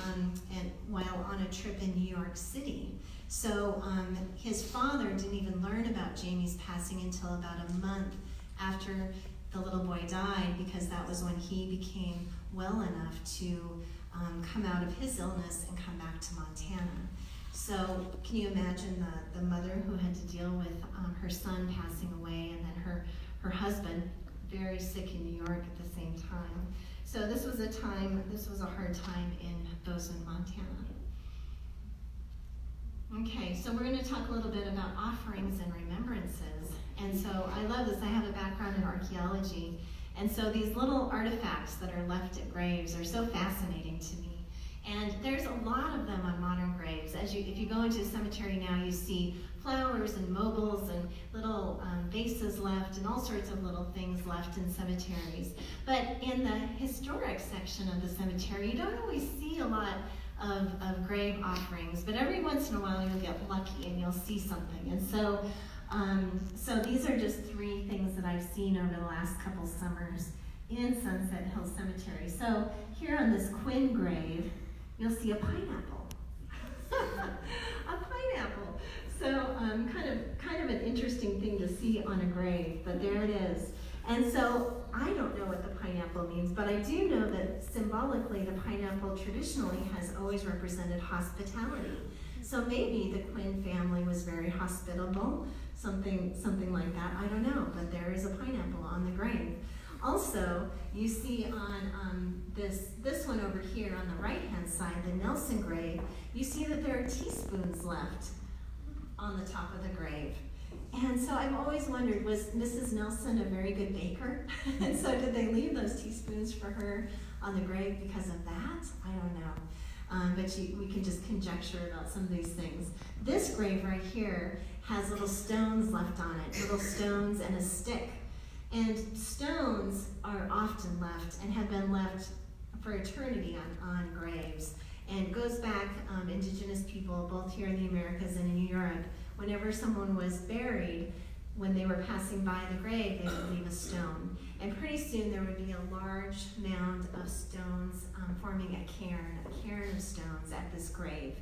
um, and while on a trip in New York City. So um, his father didn't even learn about Jamie's passing until about a month after the little boy died because that was when he became well enough to um, come out of his illness and come back to Montana. So can you imagine the, the mother who had to deal with um, her son passing away and then her, her husband very sick in New York at the same time. So this was a time, this was a hard time in Bozeman, Montana. Okay, so we're going to talk a little bit about offerings and remembrances. And so I love this. I have a background in archaeology. And so these little artifacts that are left at graves are so fascinating to me. And there's a lot of them on modern graves. As you, if you go into a cemetery now, you see flowers and mobiles and little um, vases left and all sorts of little things left in cemeteries. But in the historic section of the cemetery, you don't always see a lot of, of grave offerings, but every once in a while you'll get lucky and you'll see something. And so, um, so these are just three things that I've seen over the last couple summers in Sunset Hill Cemetery. So here on this Quinn grave, you'll see a pineapple. a pineapple. So um, kind of kind of an interesting thing to see on a grave, but there it is. And so I don't know what the pineapple means, but I do know that symbolically the pineapple traditionally has always represented hospitality. So maybe the Quinn family was very hospitable, something something like that. I don't know, but there is a pineapple on the grave. Also, you see on um, this, this one over here on the right-hand side, the Nelson grave, you see that there are teaspoons left on the top of the grave. And so I've always wondered, was Mrs. Nelson a very good baker? and so did they leave those teaspoons for her on the grave because of that? I don't know. Um, but you, we can just conjecture about some of these things. This grave right here has little stones left on it, little stones and a stick. And stones are often left and have been left for eternity on, on graves. And goes back, um, indigenous people, both here in the Americas and in Europe, whenever someone was buried, when they were passing by the grave, they would leave a stone. And pretty soon there would be a large mound of stones um, forming a cairn, a cairn of stones at this grave.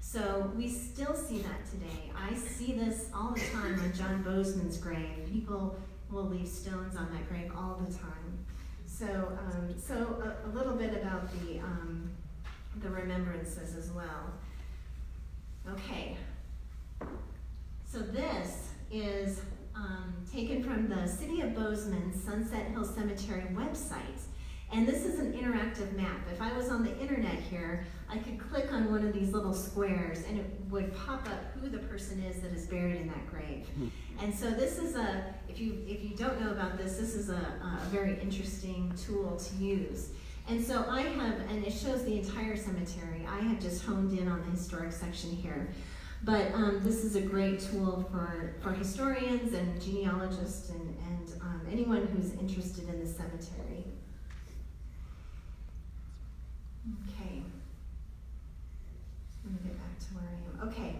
So we still see that today. I see this all the time on John Bozeman's grave. People will leave stones on that grave all the time. So, um, so a, a, little bit about the um, the remembrances as well. Okay. So this is um, taken from the City of Bozeman Sunset Hill Cemetery website. And this is an interactive map. If I was on the internet here, I could click on one of these little squares and it would pop up who the person is that is buried in that grave. Hmm. And so this is a, if you, if you don't know about this, this is a, a very interesting tool to use. And so I have, and it shows the entire cemetery. I have just honed in on the historic section here. But um, this is a great tool for, for historians and genealogists and, and um, anyone who's interested in the cemetery. Okay. Let me get back to where I am. Okay.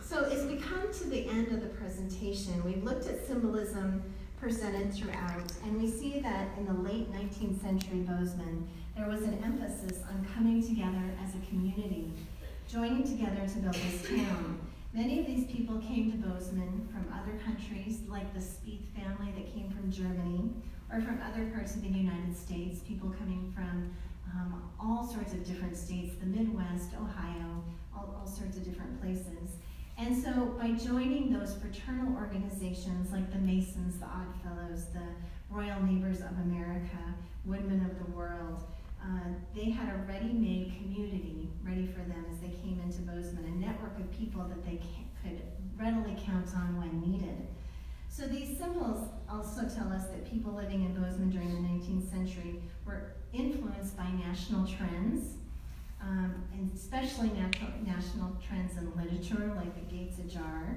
So as we come to the end of the presentation, we've looked at symbolism presented throughout, and we see that in the late 19th century Bozeman, there was an emphasis on coming together as a community joining together to build this town. Many of these people came to Bozeman from other countries, like the Spieth family that came from Germany, or from other parts of the United States, people coming from um, all sorts of different states, the Midwest, Ohio, all, all sorts of different places. And so by joining those fraternal organizations like the Masons, the Odd Fellows, the Royal Neighbors of America, Woodmen of the World, uh, they had a ready-made community ready for them as they came into Bozeman, a network of people that they could readily count on when needed. So these symbols also tell us that people living in Bozeman during the 19th century were influenced by national trends, um, and especially national trends in literature, like the Gates Ajar.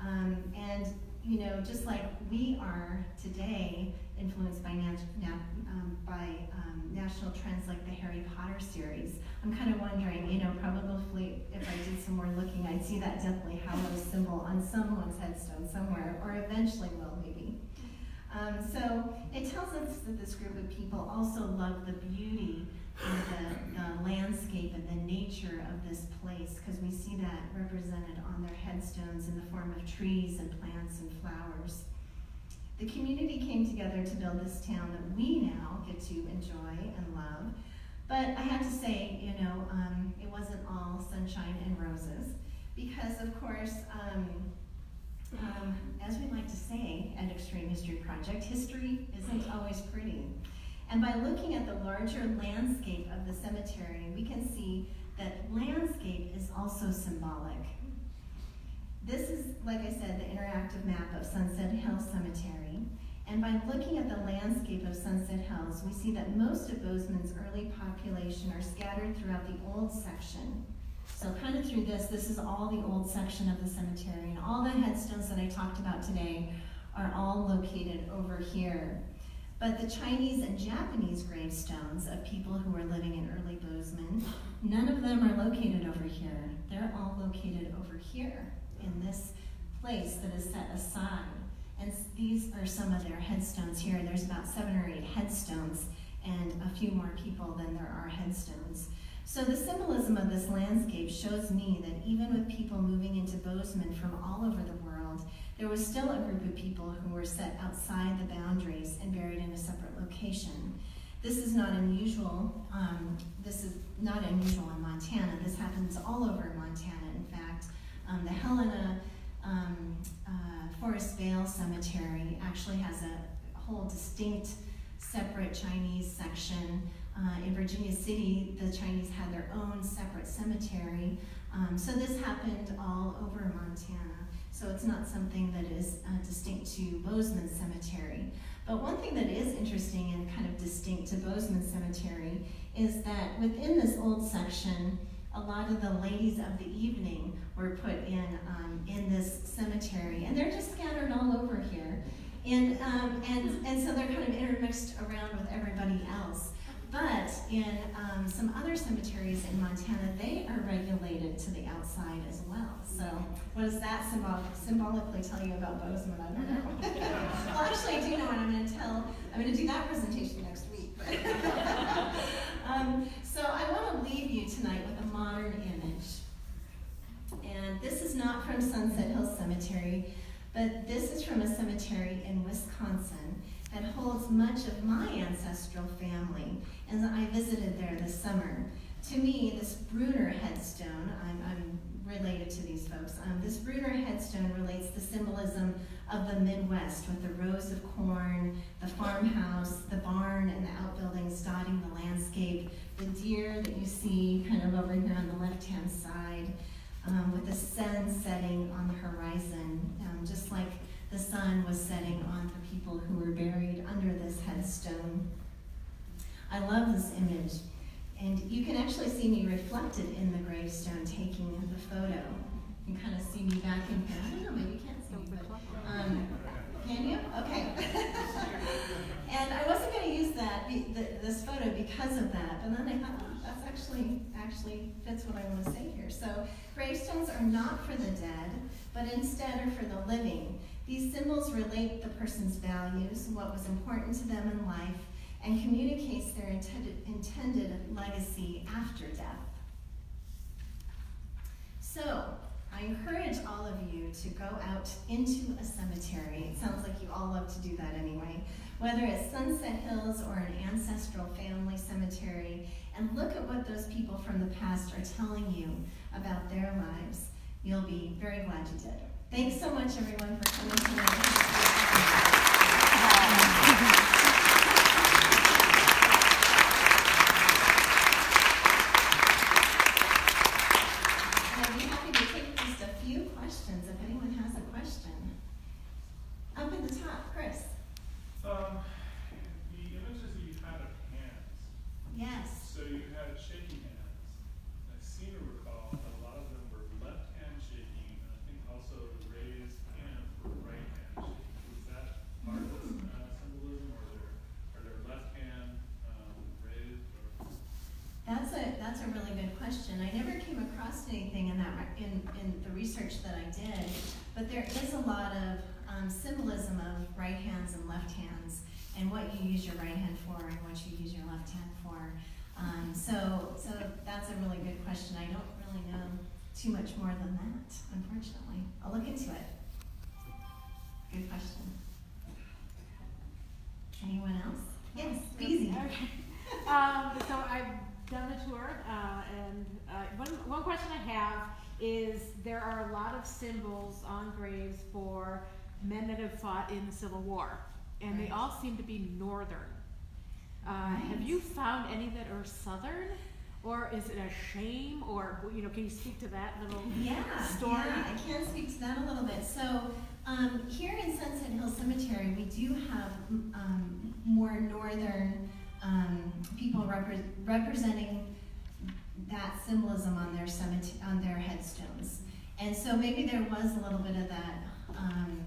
Um, and, you know, just like we are today influenced by, um, by um, national trends like the Harry Potter series, I'm kind of wondering, you know, probably if I did some more looking, I'd see that Deathly Hallows symbol on someone's headstone somewhere, or eventually will, maybe. Um, so it tells us that this group of people also love the beauty of the, the landscape and the nature of this place, because we see that represented on their headstones in the form of trees and plants and flowers. The community came together to build this town that we now get to enjoy and love. But I have to say, you know, um, it wasn't all sunshine and roses, because of course, um, um, as we like to say at Extreme History Project, history isn't always pretty. And by looking at the larger landscape of the cemetery, we can see that landscape is also symbolic. This is, like I said, the interactive map of Sunset Hills Cemetery. And by looking at the landscape of Sunset Hills, we see that most of Bozeman's early population are scattered throughout the old section. So kind of through this, this is all the old section of the cemetery, and all the headstones that I talked about today are all located over here. But the Chinese and Japanese gravestones of people who were living in early Bozeman, none of them are located over here. They're all located over here in this place that is set aside. And these are some of their headstones here. There's about seven or eight headstones and a few more people than there are headstones. So the symbolism of this landscape shows me that even with people moving into Bozeman from all over the world, there was still a group of people who were set outside the boundaries and buried in a separate location. This is not unusual. Um, this is not unusual in Montana. This happens all over Montana, in fact. Um, the Helena um, uh, Forest Vale Cemetery actually has a whole distinct separate Chinese section. Uh, in Virginia City, the Chinese had their own separate cemetery. Um, so this happened all over Montana. So it's not something that is uh, distinct to Bozeman Cemetery. But one thing that is interesting and kind of distinct to Bozeman Cemetery is that within this old section, a lot of the ladies of the evening were put in um, in this cemetery, and they're just scattered all over here, and um, and and so they're kind of intermixed around with everybody else. But in um, some other cemeteries in Montana, they are regulated to the outside as well. So what does that symbol symbolically tell you about Bozeman? I don't know. well, actually, I do know, and I'm going to tell. I'm going to do that presentation next week. um, so I want to leave you tonight with modern image. And this is not from Sunset Hill Cemetery, but this is from a cemetery in Wisconsin that holds much of my ancestral family, and I visited there this summer. To me, this Bruner headstone, I'm, I'm related to these folks, um, this Bruner headstone relates the symbolism of the Midwest with the rows of corn, the farmhouse, the barn, and the outbuildings dotting the landscape, the deer that you see kind of over here on the left-hand side, um, with the sun setting on the horizon, um, just like the sun was setting on the people who were buried under this headstone. I love this image. And you can actually see me reflected in the gravestone taking the photo. You can kind of see me back in here. I don't know, maybe you can't see me, but um, can you? Okay. and I wasn't going to use that this photo because of that, but then I thought, oh, that's actually actually fits what I want to say here. So gravestones are not for the dead, but instead are for the living. These symbols relate the person's values, what was important to them in life, and communicates their intended, intended legacy after death. So, I encourage all of you to go out into a cemetery. It sounds like you all love to do that anyway. Whether it's Sunset Hills or an ancestral family cemetery, and look at what those people from the past are telling you about their lives. You'll be very glad you did. Thanks so much, everyone, for coming tonight. And I'd be happy to take just a few questions if anyone has a question. Up at the top, Chris. Um, the images that you had of hands, Yes. so you had shaking hands. I seem to recall that a lot of them were left hand shaking, and I think also the raised hands were right hand shaking. Was that part of this uh, symbolism, or are there, are there left hand um, raised, or? That's a, that's a really good question. I never came across anything in that, re- in, in the research that I did, but there is a lot of um, symbolism of right hands and left hands, and what you use your right hand for and what you use your left hand for. Um, so, so that's a really good question. I don't really know too much more than that, unfortunately. I'll look into it. Good question. Anyone else? Yes, easy. Okay. Um, so I've done the tour, uh, and, uh, one, one question I have is there are a lot of symbols on graves for men that have fought in the Civil War, and they all seem to be northern. Uh, have you found any that are southern? Or is it a shame, or, you know, can you speak to that little Yeah, story? yeah, I can speak to that a little bit. So, um, here in Sunset Hill Cemetery, we do have um, more northern um, people repre- representing that symbolism on their cemetery, on their headstones. And so maybe there was a little bit of that, um,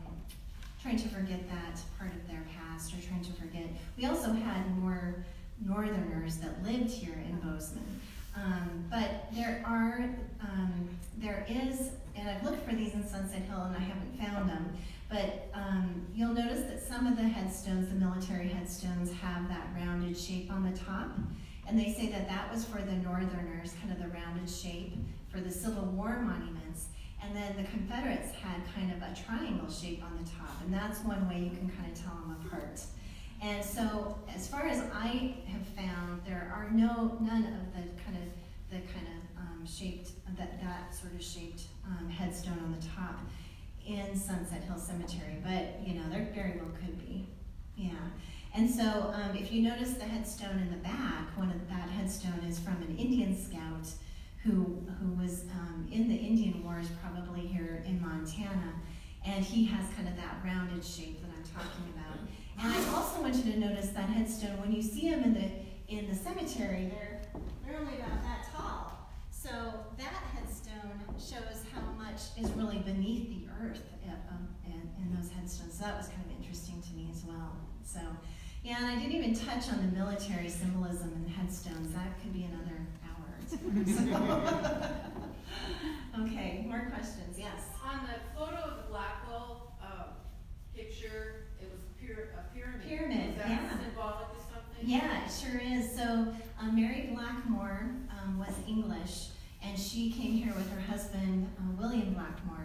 trying to forget that part of their past or trying to forget. We also had more northerners that lived here in Bozeman. Um, but there are, um, there is, and I've looked for these in Sunset Hill and I haven't found them, but um, you'll notice that some of the headstones, the military headstones, have that rounded shape on the top. And they say that that was for the Northerners, kind of the rounded shape for the Civil War monuments. And then the Confederates had kind of a triangle shape on the top, and that's one way you can kind of tell them apart. And so, as far as I have found, there are no none of the kind of the kind of um, shaped that that sort of shaped um, headstone on the top in Sunset Hill Cemetery. But you know, there very well could be. Yeah. And so, um, if you notice the headstone in the back, one of that headstone is from an Indian scout who who was um, in the Indian Wars, probably here in Montana, and he has kind of that rounded shape that I'm talking about. And I also want you to notice that headstone when you see them in the in the cemetery, they're they're only about that tall. So that headstone shows how much is really beneath the earth uh, um, in, in those headstones. So that was kind of interesting to me as well. So yeah, and I didn't even touch on the military symbolism in headstones. That could be another hour. okay, more questions? Yes. On the photo of the Blackwell, um, picture, it was a pyramid. Pyramid, Is that yeah. symbolic of something? Yeah, it sure is. So um, Mary Blackmore um, was English, and she came here with her husband uh, William Blackmore,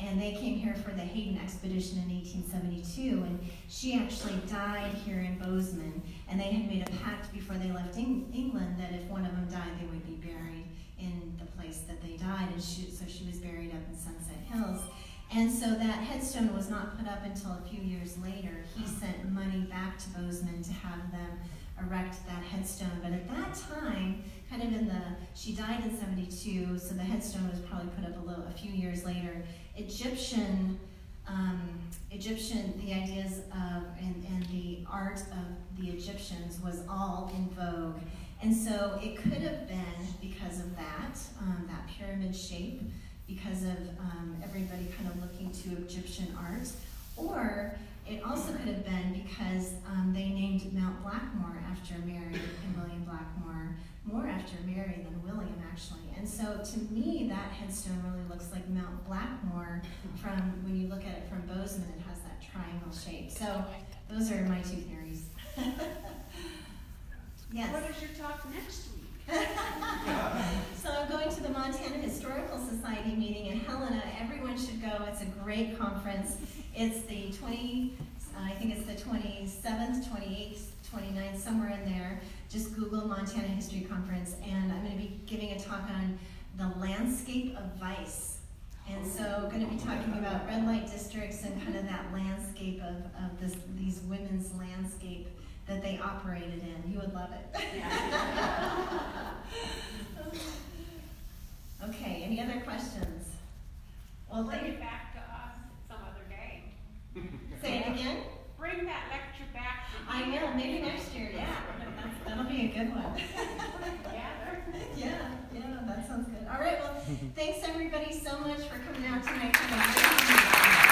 and they came here for the Hayden expedition in 1872. And she actually died here in Bozeman, and they had made a pact before they left Eng- England that if one of them died, they would be buried in the place that they died. And she, so she was buried up in Sunset Hills. And so that headstone was not put up until a few years later. He sent money back to Bozeman to have them erect that headstone. But at that time, kind of in the, she died in 72, so the headstone was probably put up a little, a few years later. Egyptian, um, Egyptian, the ideas of, and, and the art of the Egyptians was all in vogue. And so it could have been because of that, um, that pyramid shape, because of um, everybody kind of looking to Egyptian art, or it also could have been because um, they named Mount Blackmore after Mary and William Blackmore, more after Mary than William actually. And so to me, that headstone really looks like Mount Blackmore from when you look at it from Bozeman, it has that triangle shape. So those are my two theories. yes. What is your talk next week? so I'm going to the Montana Historical Society meeting in Helena. Everyone should go. It's a great conference. It's the 20, uh, I think it's the 27th, 28th, 29th, somewhere in there. Just Google Montana History Conference, and I'm going to be giving a talk on the landscape of vice. And so going to be talking about red light districts and kind of that landscape of, of this, these women's landscape that they operated in. You would love it. okay, any other questions? Well, Bring it back to us some other day. Say it again. Bring that lecture back I will, maybe next year, yeah. That'll be a good one. yeah, yeah, that sounds good. All right, well, thanks everybody so much for coming out tonight. for the-